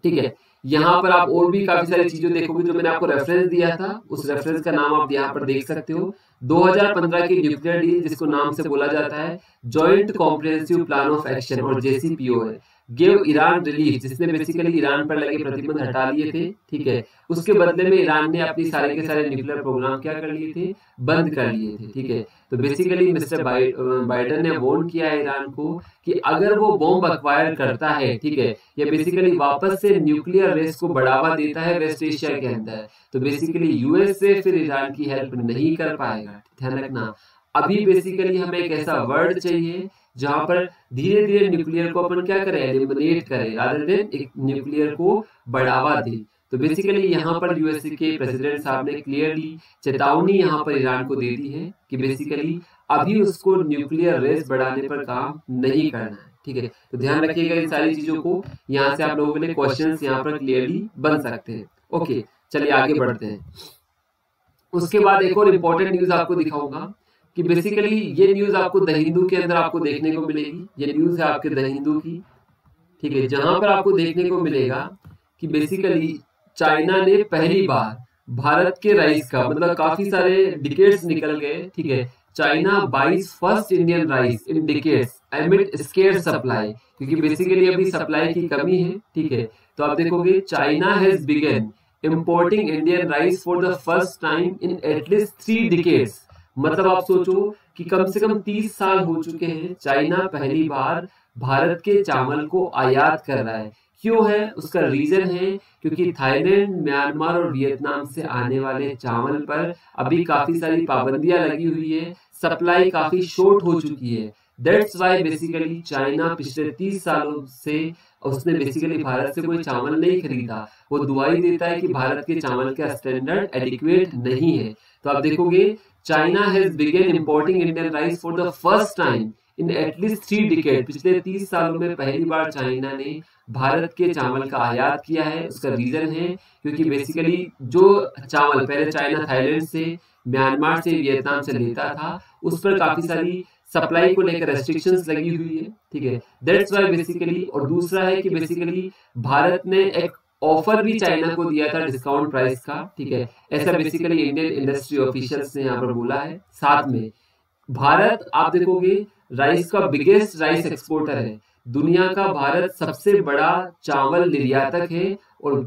ठीक है यहाँ पर आप और भी काफ़ी सारी चीज़ें देखोगे जो मैंने आपको रेफरेंस दिया था, उस रेफरेंस का नाम आप यहाँ पर देख सकते हो। 2015 की न्यूक्लियर डील जिसको नाम से बोला जाता है joint comprehensive plan of action और जेसीपीओ है। गेव ईरान रिलीफ जिसने बेसिकली ईरान पर लगे प्रतिबंध हटा लिए थे ठीक है? उसके बदले में ईरान ने अपनी सारे के सारे न्यूक्लियर प्रोग्राम क्या कर लिए थे? बंद कर लिए थे ठीक है। तो बेसिकली मिस्टर बाइडन ने वोन किया है ईरान को कि अगर वो बॉम्ब अक्वायर करता है ठीक है या बेसिकली वापस से न्यूक्लियर रेस को बढ़ावा देता है वेस्ट एशिया के अंदर। तो बेसिकली यूएस से फिर ईरान की हेल्प नहीं कर पाएगा ध्यान रखना। अभी बेसिकली हमें एक ऐसा वर्ड चाहिए जहाँ पर धीरे धीरे न्यूक्लियर को अपन क्या करें एलिमिनेट करें देन एक न्यूक्लियर को बढ़ावा दे। तो बेसिकली यहाँ पर यूएसए के प्रेसिडेंट साहब ने क्लियरली चेतावनी यहाँ पर ईरान को दे दी है कि बेसिकली अभी उसको न्यूक्लियर रेस बढ़ाने पर काम नहीं करना है, ठीक है? तो ध्यान रखिएगा इन सारी चीज़ों को, यहाँ से आप लोगों के लिए क्वेश्चंस यहाँ पर क्लियरली बन सकते हैं। ओके चलिए आगे बढ़ते हैं। उसके बाद एक और इम्पोर्टेंट न्यूज़ आपको दिखाऊँगा। कि बेसिकली ये न्यूज़ आपको द हिंदू के अंदर आपको देखने को मिलेगी। ये न्यूज़ है आपके द हिंदू की। ठीक है जहाँ पर आपको देखने को मिलेगा कि बेसिकली चाइना ने पहली बार भारत के राइस का मतलब काफ़ी सारे डिकेट्स निकल गए ठीक है। China buys first Indian rice in decades amid scarce supply क्योंकि बेसिकली अभी सप्लाई की कमी है ठीक है। तो आप देखोगे China has begun importing Indian rice for the first time in at least three decades मतलब आप सोचो कि कम से कम तीस साल हो चुके हैं, चाइना पहली बार भारत के चावल को आयात कर रहा है। क्यों है? उसका रीजन है क्योंकि थाईलैंड, म्यांमार और वियतनाम से आने वाले चावल पर अभी काफ़ी सारी पाबंदियाँ लगी हुई है। सप्लाई काफ़ी शॉर्ट हो चुकी है। दैट्स वाई बेसिकली चाइना पिछले तीस सालों से उसने बेसिकली भारत से कोई चावल नहीं खरीदा। वो दुआई देता है कि भारत के चावल का स्टैंडर्ड एडिक्वेट नहीं है। तो आप देखोगे China has begun importing Indian rice for the first time in at least three decade पिछले तीस सालों में पहली बार चाइना ने भारत के चावल का आयात किया है, उसका रीजन है क्योंकि बेसिकली जो चावल पहले चाइना थाईलैंड से म्यांमार से वियतनाम से लेता था, उस पर काफ़ी सारी सप्लाई को लेकर रेस्ट्रिक्शंस लगी हुई है, ठीक है? दैट्स वाई बेसिकली और दूसरा है कि बेसिकली भारत ने एक ऑफ़र भी चाइना को दिया था डिस्काउंट प्राइस का, ठीक है? ऐसा बेसिकली इंडियन इंडस्ट्री ऑफिशियल्स ने यहाँ पर बोला है, साथ में। भारत, आप देखोगे राइस का बिगेस्ट राइस एक्सपोर्टर है। दुनिया का भारत सबसे बड़ा चावल निर्यातक है और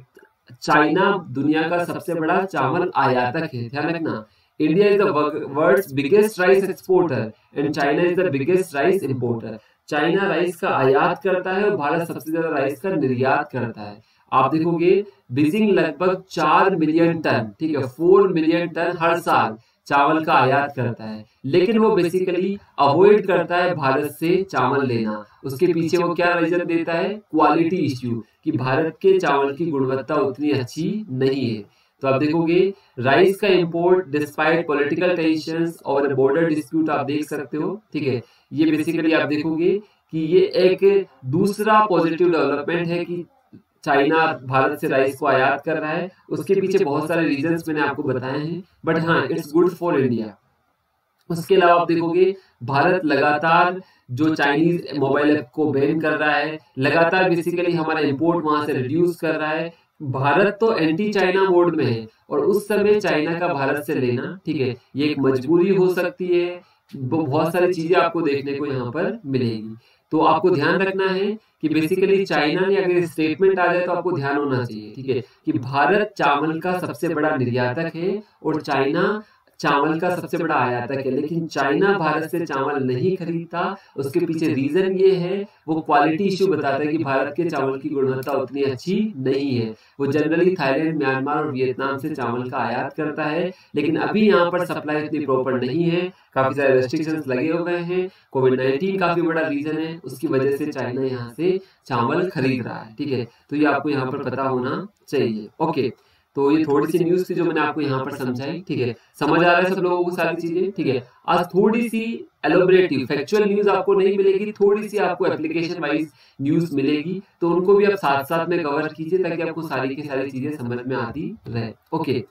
चाइना दुनिया का सबसे बड़ा चावल आयातक है। ध्यान रखना, India is the world's biggest rice exporter and China is the biggest rice importer. China rice का आयात करता है और भारत सबसे ज़्यादा राइस का निर्यात करता है। आप देखोगे बीजिंग लगभग चार मिलियन टन, ठीक है, फोर मिलियन टन हर साल चावल का आयात करता है। लेकिन वो बेसिकली अवॉइड करता है भारत से चावल लेना। उसके पीछे वो क्या रीजन देता है? क्वालिटी इश्यू कि भारत के चावल की गुणवत्ता उतनी अच्छी नहीं है। तो आप देखोगे राइस का इंपोर्ट डिस्पाइट पॉलिटिकल टेंशन और बॉर्डर डिस्प्यूट आप देख सकते हो, ठीक है। ये बेसिकली आप देखोगे कि ये एक दूसरा पॉजिटिव डेवलपमेंट है कि चाइना भारत से राइस को आयात कर रहा है। उसके पीछे बहुत सारे रीजन मैंने आपको बताए हैं। बट हाँ इट्स गुड फॉर इंडिया उसके अलावा आप देखोगे भारत लगातार जो चाइनीज़ मोबाइल ऐप को बैन कर रहा है लगातार बेसिकली हमारा इंपोर्ट वहाँ से रिड्यूस कर रहा है। भारत तो एंटी चाइना मोड में है और उस समय चाइना का भारत से लेना ठीक है ये एक मजबूरी हो सकती है। बहुत सारी चीज़ें आपको देखने को यहाँ पर मिलेगी। तो आपको ध्यान रखना है कि बेसिकली चाइना ने अगर स्टेटमेंट आ जाए तो आपको ध्यान होना चाहिए ठीक है? कि भारत चावल का सबसे बड़ा निर्यातक है और चाइना चावल का सबसे बड़ा आयात है लेकिन चाइना भारत से चावल नहीं खरीदता, उसके पीछे रीजन ये है, वो क्वालिटी इश्यू बताता है कि भारत के चावल की गुणवत्ता उतनी अच्छी नहीं है। वो जनरली थाईलैंड, म्यांमार और वियतनाम से चावल का आयात करता है, लेकिन अभी यहाँ पर सप्लाई इतनी प्रॉपर नहीं है। काफ़ी सारे रेस्ट्रिक्शन लगे हुए हैं। कोविड नाइन्टीन काफ़ी बड़ा रीजन है। उसकी वजह से चाइना यहाँ से चावल खरीद रहा है। ठीक है? तो ये आपको यहाँ पर पता होना चाहिए। ओके। तो ये थोड़ी सी न्यूज़ थी जो मैंने आपको यहाँ पर समझाई, ठीक है? समझ आ रहा है सब लोगों को सारी चीज़ें? ठीक है? आज थोड़ी सी एलोबरेटिव फैक्चुअल न्यूज़ आपको नहीं मिलेगी थोड़ी सी आपको एप्लीकेशन वाइज न्यूज़ मिलेगी तो उनको भी आप साथ साथ में कवर कीजिए ताकि आपको सारी की सारी चीज़ें समझ में आती रहे। ओके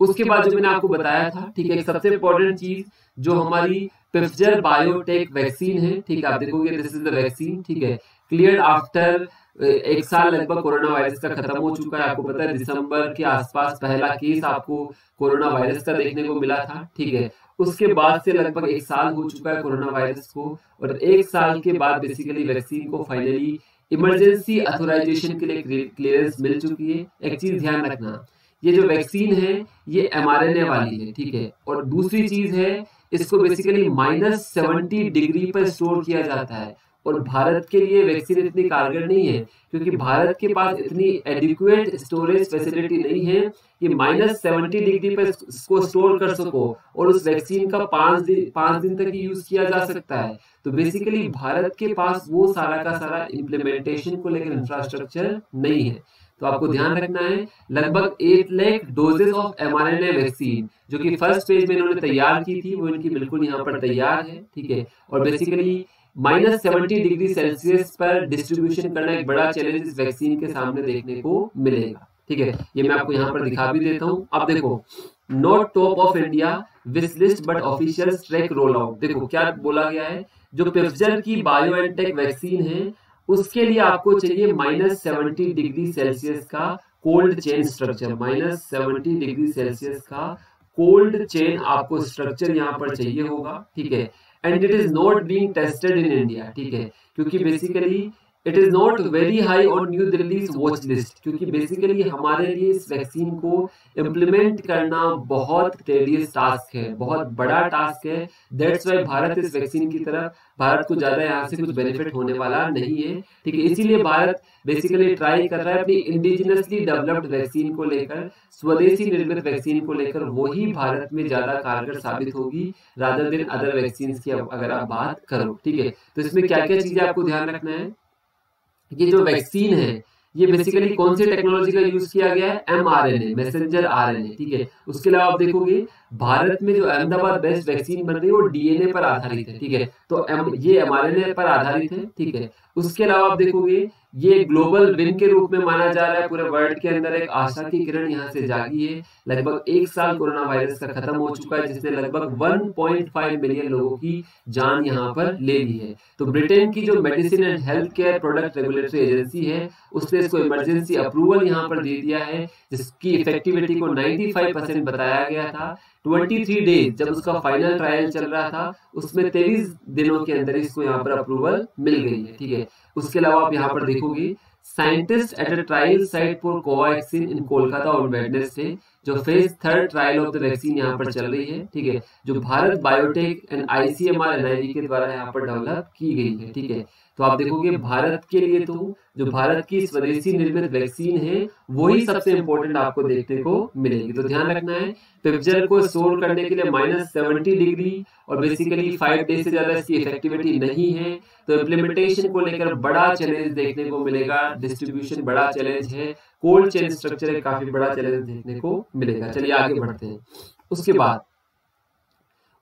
उसके बाद जो मैंने आपको बताया था, ठीक है सबसे इंपॉर्टेंट चीज़ जो हमारी पिफ्जर बायोटेक वैक्सीन है, ठीक है, आप देखोगे दिस इज़ द वैक्सीन ठीक है? क्लियर आफ्टर एक साल लगभग कोरोना वायरस का खत्म हो चुका है। आपको पता है दिसंबर के आसपास पहला केस आपको कोरोना वायरस का देखने को मिला था, ठीक है? उसके बाद से लगभग एक साल हो चुका है कोरोना वायरस को और एक साल के बाद बेसिकली वैक्सीन को फाइनली इमरजेंसी अथोराइजेशन के लिए क्लियरेंस मिल चुकी है। एक चीज़ ध्यान रखना, ये जो वैक्सीन है, ये एमआरएनए वाली है, ठीक है? और दूसरी चीज़ है, इसको बेसिकली माइनस सेवेंटी डिग्री पर स्टोर किया जाता है। और भारत के लिए वैक्सीन इतनी कारगर नहीं है, क्योंकि भारत के पास इतनी एडिक्वेट स्टोरेज फैसिलिटी नहीं है कि माइनस सेवेंटी डिग्री पर इसको स्टोर कर सको और उस वैक्सीन का पाँच दिन पाँच दिन तक यूज़ किया जा सकता है। तो बेसिकली भारत के पास वो सारा का सारा इम्प्लीमेंटेशन को लेकर इंफ्रास्ट्रक्चर नहीं है। तो आपको ध्यान रखना है, लगभग eight lakh doses of mRNA vaccine जो कि फ़र्स्ट फ़ेज़ में इन्होंने तैयार की थी, वो इनकी बिल्कुल यहाँ पर तैयार है, ठीक है? और basically minus seventy degree Celsius पर डिस्ट्रीब्यूशन करना एक बड़ा चैलेंज इस वैक्सीन के सामने देखने को मिलेगा। ठीक है? ये मैं आपको यहाँ पर दिखा भी देता हूँ। अब देखो not top of India wish list but official track roll out देखो क्या बोला गया है? जो पिफजर की बायोएनटेक वैक्सीन है उसके लिए आपको चाहिए माइनस सेवेंटी डिग्री सेल्सियस का cold chain structure minus seventy degree Celsius का कोल्ड चेन आपको स्ट्रक्चर यहाँ पर चाहिए होगा। ठीक है? And it is not being tested in India ठीक है? क्योंकि basically it is not very high on New Delhi watch list क्योंकि बेसिकली हमारे लिए इस वैक्सीन को इम्प्लीमेंट करना बहुत टेडियस टास्क है, बहुत बड़ा टास्क है। दैट्स वाई भारत इस वैक्सीन की तरफ़ भारत को ज़्यादा यहाँ से कुछ बेनिफिट होने वाला नहीं है। ठीक है, इसीलिए भारत बेसिकली ट्राई कर रहा है अपनी इंडिजिनसली डेवलप्ड वैक्सीन को लेकर, स्वदेशी निर्मित वैक्सीन को लेकर, वही भारत में ज़्यादा कारगर साबित होगी रादर देन अदर वैक्सीन की अगर आप बात करो। ठीक है तो इसमें क्या क्या चीज़ें आपको ध्यान रखना है? ये जो वैक्सीन है ये बेसिकली कौन सी टेक्नोलॉजी का यूज़ किया गया है? M R N A messenger R N A ठीक है? उसके अलावा आप देखोगे भारत में जो अहमदाबाद बेस्ट वैक्सीन बन रही है, वो डीएनए पर आधारित है, ठीक है? तो ये एम आर एन ए पर आधारित है, ठीक है? उसके अलावा आप देखोगे, ये ग्लोबल विन के रूप में माना जा रहा है, पूरे वर्ल्ड के अंदर एक आशा की किरण यहाँ से जागी है। लगभग एक साल कोरोना वायरस का खत्म हो चुका है, जिसने लगभग 1.5 मिलियन लोगों की जान यहाँ पर ले ली है। तो ब्रिटेन की जो medicine and health care product regulatory agency है, उसने इसको इमरजेंसी अप्रूवल यहाँ पर दे दिया है, जिसकी इफेक्टिविटी को 95 परसेंट बताया गया था। 23 डेज़ जब उसका फाइनल ट्रायल चल रहा था उसमें 23 दिनों के अंदर इसको यहाँ पर अप्रूवल मिल गई है ठीक है। उसके अलावा आप यहाँ पर देखोगे scientist at a trial site for Covaxin in Kolkata on Wednesday जो phase third trial of the vaccine यहाँ पर चल रही है ठीक है जो Bharat Biotech and ICMR NIV के द्वारा यहाँ पर डेवलप की गई है ठीक है। तो आप देखोगे भारत के लिए तो जो भारत की स्वदेशी निर्मित वैक्सीन है, वही सबसे इंपॉर्टेंट आपको देखने को मिलेगी। तो ध्यान रखना है पिप्जर को स्टोर करने के लिए माइनस सेवेंटी डिग्री और बेसिकली फाइव डेज़ से ज़्यादा इसकी इफेक्टिविटी नहीं है तो इम्प्लीमेंटेशन को लेकर बड़ा चैलेंज देखने को मिलेगा डिस्ट्रीब्यूशन बड़ा चैलेंज है कोल्ड चेन स्ट्रक्चर काफ़ी बड़ा चैलेंज देखने को मिलेगा। चलिए आगे बढ़ते हैं। उसके बाद,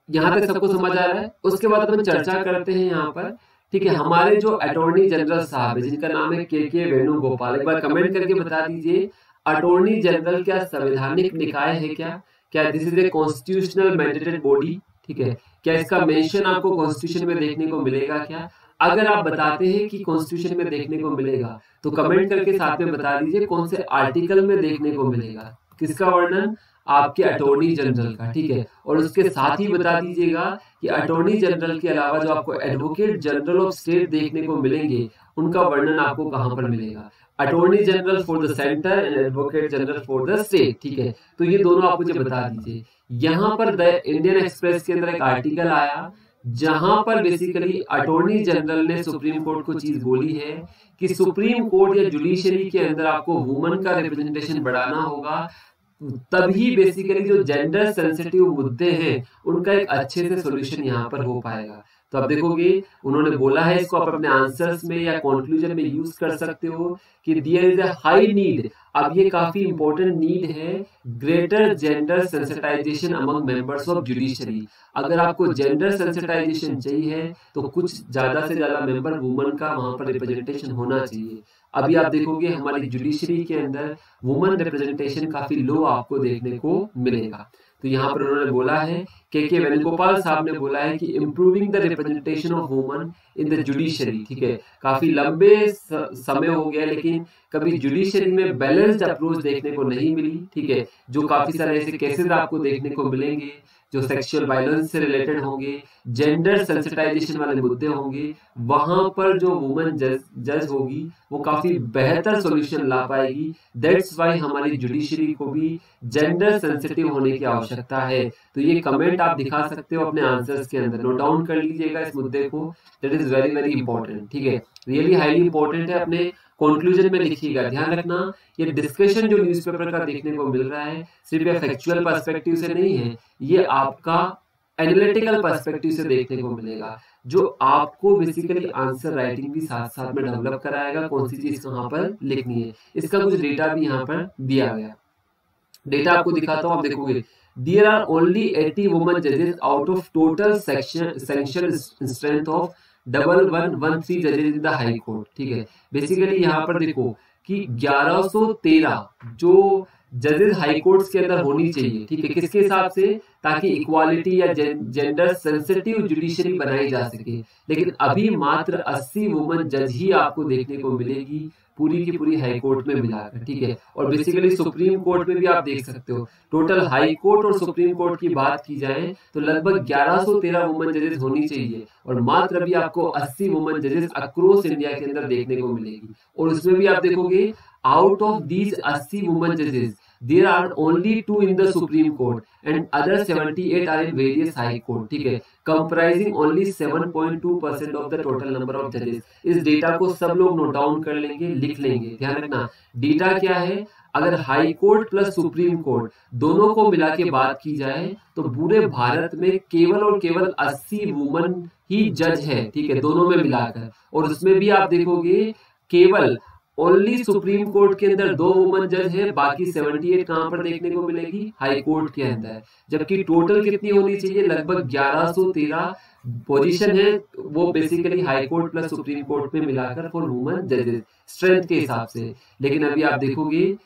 यहाँ तक सबको समझ आ रहा है, उसके बाद अपन चर्चा करते हैं यहाँ पर ठीक है, हमारे जो अटॉर्नी जनरल साहब है, जिनका नाम है के के वेणुगोपाल, एक बार कमेंट करके बता दीजिए अटॉर्नी जनरल क्या संवैधानिक निकाय है क्या? क्या this is a constitutional mandated body ठीक है, क्या इसका मेंशन आपको कॉन्स्टिट्यूशन में देखने को मिलेगा क्या? अगर आप बताते हैं कि कॉन्स्टिट्यूशन में देखने को मिलेगा तो कमेंट करके साथ में बता दीजिए कौन से आर्टिकल में देखने को मिलेगा। किसका वर्णन? आपके अटॉर्नी जनरल का ठीक है? और उसके साथ ही बता दीजिएगा कि अटॉर्नी जनरल के अलावा जो आपको एडवोकेट जनरल ऑफ़ स्टेट देखने को मिलेंगे उनका वर्णन आपको कहाँ पर मिलेगा? Attorney general for the centre and advocate general for the state ठीक है? तो ये दोनों आप मुझे बता दीजिए। यहाँ पर द इंडियन एक्सप्रेस के अंदर एक आर्टिकल आया जहाँ पर बेसिकली अटॉर्नी जनरल ने सुप्रीम कोर्ट को चीज़ बोली है कि सुप्रीम कोर्ट या जुडिशरी के अंदर आपको वुमन का रिप्रेजेंटेशन बढ़ाना होगा तभी बेसिकली जो जेंडर सेंसिटिव मुद्दे हैं, उनका एक अच्छे से सोल्यूशन यहाँ पर हो पाएगा। तो आप देखोगे, उन्होंने बोला है इसको आप अपने आंसर्स में या कंक्लूजन में यूज़ कर सकते हो कि दियर इज़ हाई नीड अब ये काफ़ी इंपॉर्टेंट नीड है greater gender sensitisation among members of judiciary अगर आपको जेंडर सेंसिटाइजेशन चाहिए तो कुछ ज़्यादा से ज़्यादा मेंबर वुमन का वहाँ पर रिप्रेजेंटेशन होना चाहिए। अभी आप देखोगे हमारी जुडिशरी के अंदर वुमन रिप्रेजेंटेशन काफ़ी लो आपको देखने को मिलेगा। तो यहाँ पर उन्होंने बोला है, के के वेणुगोपाल साहब ने बोला है कि improving the representation of woman in the judiciary ठीक है? काफ़ी लंबे समय हो गया, लेकिन कभी जुडिशरी में बैलेंस्ड अप्रोच देखने को नहीं मिली, ठीक है? जो काफ़ी सारे ऐसे केसेस आपको देखने को मिलेंगे जो सेक्सुअल वायलेंस से रिलेटेड होंगे जेंडर सेंसिटाइजेशन वाले मुद्दे होंगे वहाँ पर जो वुमेन जज जज होगी वो काफ़ी बेहतर सॉल्यूशन ला पाएगी। दैट्स वाई हमारी जुडिशरी को भी जेंडर सेंसिटिव होने की आवश्यकता है। तो ये कमेंट आप दिखा सकते हो अपने आंसर्स के अंदर। नोट डाउन कर लीजिएगा इस मुद्दे को। That is very very important ठीक है? रियली हाईली इंपॉर्टेंट है अपने कंक्लूजन में लिखिएगा ध्यान रखना, ये डिस्कशन जो न्यूज़पेपर का देखने को मिल रहा है, सिर्फ़ ये फैक्चुअल पर्सपेक्टिव से नहीं है, ये आपका एनालिटिकल पर्सपेक्टिव से देखने को मिलेगा, जो आपको बेसिकली आंसर राइटिंग भी साथ साथ में डेवलप कराएगा, कौन सी चीज़ वहाँ पर लिखनी है। इसका कुछ डेटा भी यहाँ पर दिया गया। डेटा आपको दिखाता हूँ, आप देखोगे। देर आर ओनली एटी वुमन जजेस out of total section sanction strength of double one one three जजेज in high court ठीक है? बेसिकली यहाँ पर देखो कि 1113 जो जजेस हाई कोर्ट के अंदर होनी चाहिए, ठीक है? किसके हिसाब से? ताकि इक्वालिटी या जेंडर सेंसिटिव जुडिशरी बनाई जा सके। लेकिन अभी मात्र 80 वुमन जज ही आपको देखने को मिलेगी। पूरी की पूरी हाई कोर्ट में मिलाकर ठीक है? और बेसिकली सुप्रीम कोर्ट में भी आप देख सकते हो। टोटल हाई कोर्ट और सुप्रीम कोर्ट की बात की जाए तो लगभग 1113 वुमन जजेस होनी चाहिए, और मात्र भी आपको 80 वुमन जजेस अक्रॉस इंडिया के अंदर देखने को मिलेगी। और उसमें भी आप देखोगे आउट ऑफ़ दीज 80 वुमन जजेस there are only two in the Supreme Court and other 78 are in various high court, ठीक है? Comprising only 7.2 percent of the total number of जजेस इस डेटा को सब लोग नोट डाउन कर लेंगे, लिख लेंगे, ध्यान रखना। डेटा क्या है? अगर high court plus supreme court दोनों को मिला के बात की जाए तो पूरे भारत में केवल और केवल 80 वुमन ही जज है, ठीक है? दोनों में मिलाकर। और उसमें भी आप देखोगे, केवल ओनली सुप्रीम कोर्ट के अंदर दो वुमन जज है, बाकी 78 कहाँ पर देखने को मिलेगी? हाई कोर्ट के अंदर। जबकि टोटल कितनी होनी चाहिए? लगभग 1113 पोजीशन है, वो basically high court plus supreme court में मिलाकर फॉर वुमन जजेस स्ट्रेंथ के हिसाब से। लेकिन अभी आप देखोगे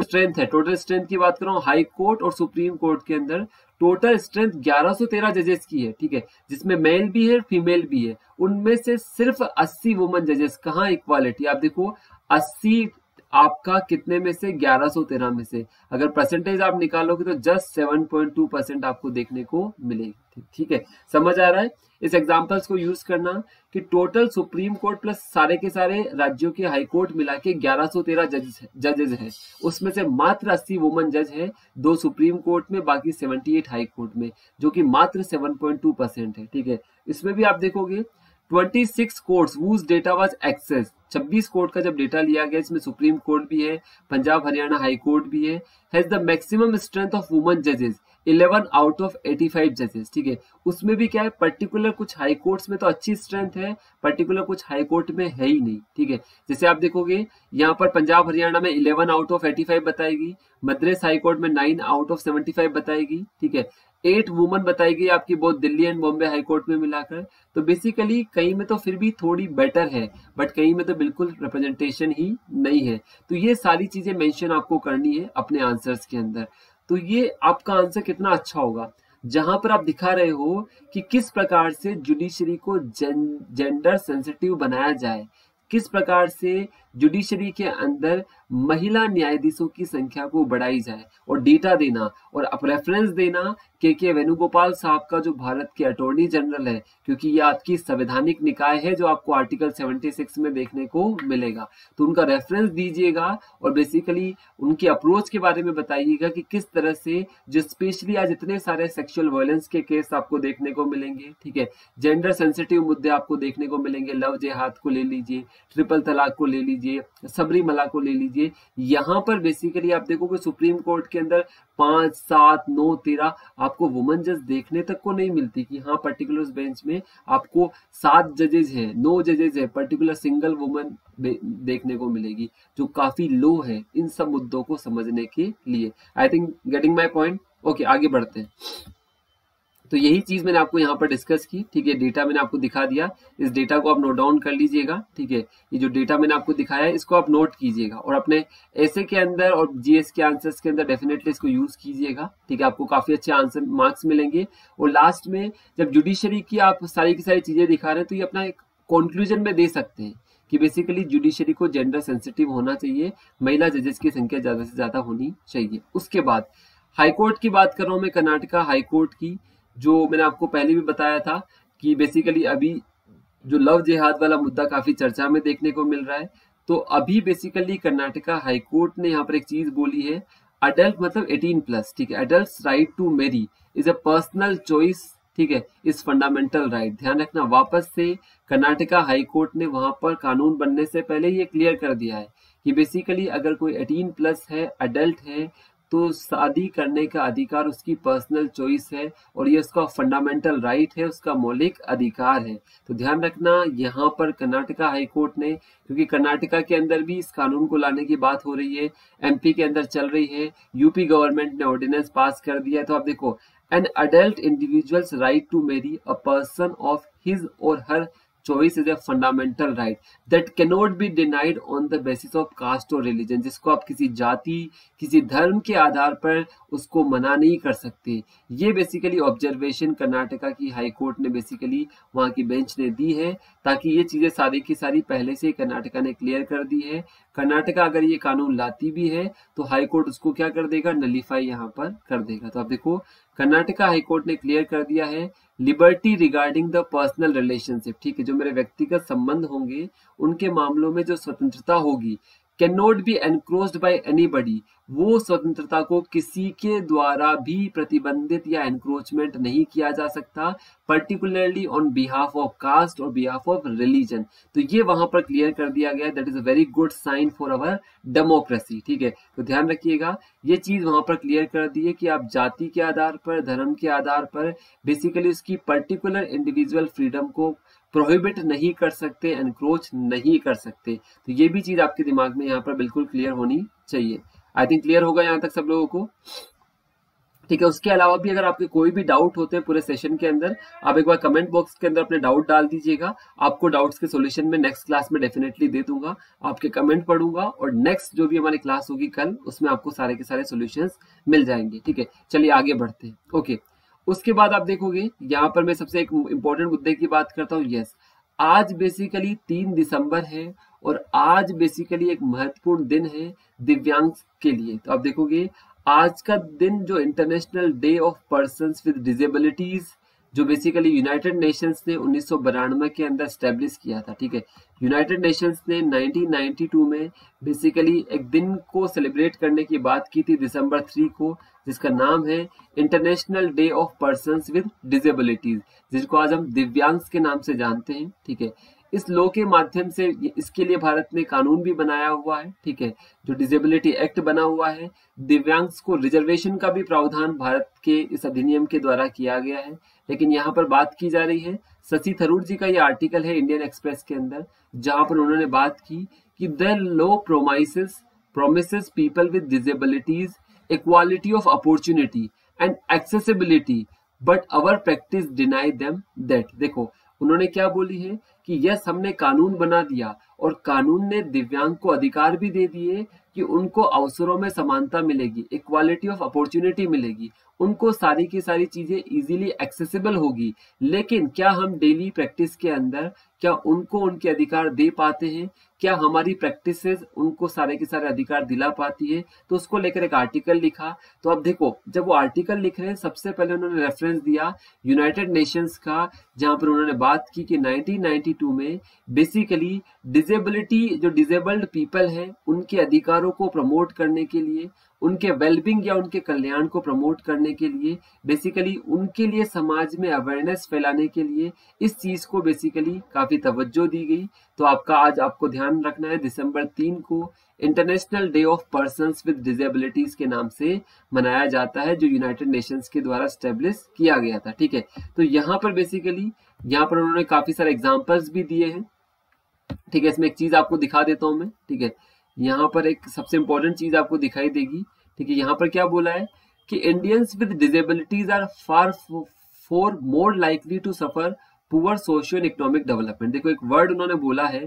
स्ट्रेंथ है टोटल स्ट्रेंथ की बात कर, हाई कोर्ट और सुप्रीम कोर्ट के अंदर टोटल स्ट्रेंथ 1113 जजेस की है, ठीक है? जिसमें मेल भी है फीमेल भी है। उनमें से सिर्फ़ 80 वुमन जजेस कहाँ इक्वालिटी आप देखो 80 आपका कितने में से? 1113 में से। अगर परसेंटेज आप निकालोगे तो जस्ट 7.2 परसेंट आपको देखने को मिलेगी। ठीक है? समझ आ रहा है? इस एग्जाम्पल्स को यूज़ करना कि टोटल सुप्रीम कोर्ट प्लस सारे के सारे राज्यों के हाई कोर्ट मिला के ग्यारह जजेस है उसमें से मात्र 80 वुमन जज है, दो सुप्रीम कोर्ट में, बाकी 78 हाई कोर्ट में, जो कि मात्र 7.2 परसेंट है। ठीक है? इसमें भी आप देखोगे 26 courts whose data was access 26 court का जब डेटा लिया गया, इसमें सुप्रीम कोर्ट भी है, पंजाब, हरियाणा हाई कोर्ट भी है has the maximum strength of woman जजेस 11 आउट ऑफ़ 85 जजेस, ठीक है? उसमें भी क्या है, पर्टिकुलर कुछ हाई कोर्ट्स में तो अच्छी स्ट्रेंथ है, पर्टिकुलर कुछ हाई कोर्ट में है ही नहीं, ठीक है? जैसे आप देखोगे, यहाँ पर पंजाब हरियाणा में 11 आउट ऑफ़ 85 बताएगी, मद्रास हाई कोर्ट में 9 आउट ऑफ़ 75 बताएगी, ठीक है? एट वुमन बताई गई आपकी बहुत Delhi and Bombay high court में मिलाकर। तो बेसिकली कहीं में तो फिर भी थोड़ी बेटर है बट कहीं में तो बिल्कुल रिप्रेजेंटेशन ही नहीं है। तो ये सारी चीज़ें मेंशन आपको करनी है अपने आंसर्स के अंदर। तो ये आपका आंसर कितना अच्छा होगा। जहाँ पर आप दिखा रहे हो कि किस प्रकार से जुडिशरी को जेंडर सेंसिटिव बनाया जाए, किस प्रकार से जुडिशरी के अंदर महिला न्यायाधीशों की संख्या को बढ़ाई जाए और डेटा देना और अब रेफरेंस देना के के वेणुगोपाल साहब का जो भारत के अटॉर्नी जनरल है, क्योंकि ये आपकी संवैधानिक निकाय है जो आपको आर्टिकल 76 में देखने को मिलेगा। तो उनका रेफरेंस दीजिएगा और बेसिकली उनकी अप्रोच के बारे में बताइएगा कि किस तरह से, जो स्पेशली आज इतने सारे सेक्सुअल वायलेंस के केस आपको देखने को मिलेंगे, ठीक है? जेंडर सेंसिटिव मुद्दे आपको देखने को मिलेंगे। लव जेहाद को ले लीजिए ट्रिपल तलाक को ले लीजिए सबरीमला को ले लीजिए। यहाँ पर बेसिकली आप देखोगे सुप्रीम कोर्ट के अंदर पाँच, सात, नौ, तेरह आपको वुमन जज देखने तक को नहीं मिलती कि हाँ पर्टिकुलर बेंच में आपको सात जजेज है, नौ जजेज है पर्टिकुलर सिंगल वुमन देखने को मिलेगी, जो काफ़ी लो है इन सब मुद्दों को समझने के लिए। I think getting my point okay आगे बढ़ते हैं। तो यही चीज़ मैंने आपको यहाँ पर डिस्कस की, ठीक है? डेटा मैंने आपको दिखा दिया। इस डेटा को आप नोट डाउन कर लीजिएगा, ठीक है? ये जो डेटा मैंने आपको दिखाया इसको आप नोट कीजिएगा और अपने ऐसे के अंदर और जीएस के आंसर्स के अंदर डेफिनेटली इसको यूज़ कीजिएगा, ठीक है? आपको काफ़ी अच्छे आंसर मार्क्स मिलेंगे। और लास्ट में जब जुडिशरी की आप सारी की सारी चीज़ें दिखा रहे हैं तो ये अपना एक कॉन्क्लूजन में दे सकते हैं कि बेसिकली जुडिशरी को जेंडर सेंसिटिव होना चाहिए। महिला जजेस की संख्या ज़्यादा से ज़्यादा होनी चाहिए। उसके बाद हाईकोर्ट की बात कर रहा हूँ मैं, कर्नाटका हाईकोर्ट की। जो मैंने आपको पहले भी बताया था कि बेसिकली अभी जो लव जिहाद वाला मुद्दा काफ़ी चर्चा में देखने को मिल रहा है। तो अभी बेसिकली कर्नाटका हाईकोर्ट ने यहाँ पर एक चीज़ बोली है अडल्ट मतलब 18 प्लस ठीक है? Adult right to marry is a personal choice ठीक है? इस फंडामेंटल राइट ध्यान रखना, वापस से कर्नाटका हाई कोर्ट ने वहाँ पर कानून बनने से पहले ये क्लियर कर दिया है कि बेसिकली अगर कोई 18 प्लस है अडल्ट है तो शादी करने का अधिकार उसकी पर्सनल चॉइस है और ये उसका फंडामेंटल राइट है, उसका मौलिक अधिकार है। तो ध्यान रखना, यहाँ पर कर्नाटका हाईकोर्ट ने, क्योंकि कर्नाटका के अंदर भी इस कानून को लाने की बात हो रही है एमपी के अंदर चल रही है यूपी गवर्नमेंट ने ऑर्डिनेंस पास कर दिया तो आप देखो an adult individuals right to marry a person of his और her choice is a fundamental right that cannot be denied on the basis of caste और रिलीजन जिसको आप किसी जाति, किसी धर्म के आधार पर उसको मना नहीं कर सकते। ये बेसिकली ऑब्जर्वेशन कर्नाटका की हाई कोर्ट ने बेसिकली वहाँ की बेंच ने दी है ताकि ये चीज़ें सारी की सारी पहले से कर्नाटका ने क्लियर कर दी है। कर्नाटका अगर ये कानून लाती भी है तो हाईकोर्ट उसको क्या कर देगा? नलीफाई यहाँ पर कर देगा। तो आप देखो, कर्नाटका हाईकोर्ट ने क्लियर कर दिया है liberty regarding the personal relationship ठीक है, जो मेरे व्यक्तिगत संबंध होंगे, उनके मामलों में जो स्वतंत्रता होगी can not be encroached by anybody वो स्वतंत्रता को किसी के द्वारा भी प्रतिबंधित या एनक्रोचमेंट नहीं किया जा सकता particularly on behalf of caste और बिहाफ ऑफ़ रिलीजन तो ये वहाँ पर क्लियर कर दिया गया that is a very good sign for our democracy ठीक है? तो ध्यान रखिएगा, ये चीज़ वहाँ पर क्लियर कर दी है कि आप जाति के आधार पर, धर्म के आधार पर बेसिकली उसकी पर्टिकुलर इंडिविजुअल फ्रीडम को प्रोहिबिट नहीं कर सकते एनक्रोच नहीं कर सकते। तो ये भी चीज़ आपके दिमाग में यहाँ पर बिल्कुल क्लियर होनी चाहिए। आई थिंक क्लियर होगा यहाँ तक सब लोगों को। ठीक है, उसके अलावा भी अगर आपके कोई भी डाउट होते हैं पूरे सेशन के अंदर, आप एक बार कमेंट बॉक्स के अंदर अपने डाउट डाल दीजिएगा। आपको डाउट्स के सॉल्यूशन में नेक्स्ट क्लास में डेफिनेटली दे दूँगा। आपके कमेंट पढ़ूँगा और नेक्स्ट जो भी हमारी क्लास होगी कल, उसमें आपको सारे के सारे सोल्यूशन मिल जाएँगे। ठीक है, चलिए आगे बढ़ते हैं। ओके उसके बाद आप देखोगे, यहाँ पर मैं सबसे एक इम्पोर्टेंट मुद्दे की बात करता हूँ यस आज बेसिकली तीन दिसंबर है और आज बेसिकली एक महत्वपूर्ण दिन है दिव्यांग के लिए। तो आप देखोगे, आज का दिन जो international day of person with disabilities जो बेसिकली यूनाइटेड नेशंस ने उन्नीस के अंदर स्टेब्लिश किया था, ठीक है? यूनाइटेड नेशंस ने 1992 में बेसिकली एक दिन को सेलिब्रेट करने की बात की थी दिसंबर थ्री को, जिसका नाम है international day of person with disabilities जिसको आज हम दिव्यांग के नाम से जानते हैं, ठीक है? इस लॉ के माध्यम से इसके लिए भारत ने कानून भी बनाया हुआ है, ठीक है? जो डिजेबिलिटी एक्ट बना हुआ है, दिव्यांग को रिजर्वेशन का भी प्रावधान भारत के इस अधिनियम के द्वारा किया गया है लेकिन यहाँ पर बात की जा रही है, शशि थरूर जी का ये आर्टिकल है इंडियन एक्सप्रेस के अंदर, जहाँ पर उन्होंने बात की कि the law promises promise people with disabilities equality of opportunity and accessibility but our practice deny them that देखो, उन्होंने क्या बोली है कि यस हमने कानून बना दिया और कानून ने दिव्यांग को अधिकार भी दे दिए कि उनको अवसरों में समानता मिलेगी इक्वालिटी ऑफ़ अपॉर्चुनिटी मिलेगी। उनको सारी की सारी चीज़ें इजीली एक्सेसिबल होगी। लेकिन क्या हम डेली प्रैक्टिस के अंदर, क्या उनको उनके अधिकार दे पाते हैं? क्या हमारी प्रैक्टिस उनको सारे के सारे अधिकार दिला पाती है? तो उसको लेकर एक आर्टिकल लिखा। तो अब देखो, जब वो आर्टिकल लिख रहे हैं, सबसे पहले उन्होंने रेफरेंस दिया यूनाइटेड नेशंस का, जहाँ पर उन्होंने बात की कि 1992 में बेसिकली डिजेबिलिटी जो डिजेबल्ड पीपल है, उनके अधिकारों को प्रमोट करने के लिए उनके वेलबिंग या उनके कल्याण को प्रमोट करने के लिए बेसिकली उनके लिए समाज में अवेयरनेस फैलाने के लिए इस चीज़ को बेसिकली काफ़ी तवज्जो दी गई। तो आपका आज आपको ध्यान रखना है दिसंबर तीन को international day of person with disabilities के नाम से मनाया जाता है, जो यूनाइटेड नेशंस के द्वारा स्टेब्लिश किया गया था, ठीक है? तो यहाँ पर बेसिकली यहाँ पर उन्होंने काफ़ी सारे एग्जाम्पल्स भी दिए हैं, ठीक है? इसमें एक चीज़ आपको दिखा देता हूँ मैं, ठीक है? यहाँ पर एक सबसे इंपॉर्टेंट चीज़ आपको दिखाई देगी। ठीक है यहाँ पर क्या बोला है कि Indians with disabilities are far four more likely to suffer poor socio economic development देखो, एक वर्ड उन्होंने बोला है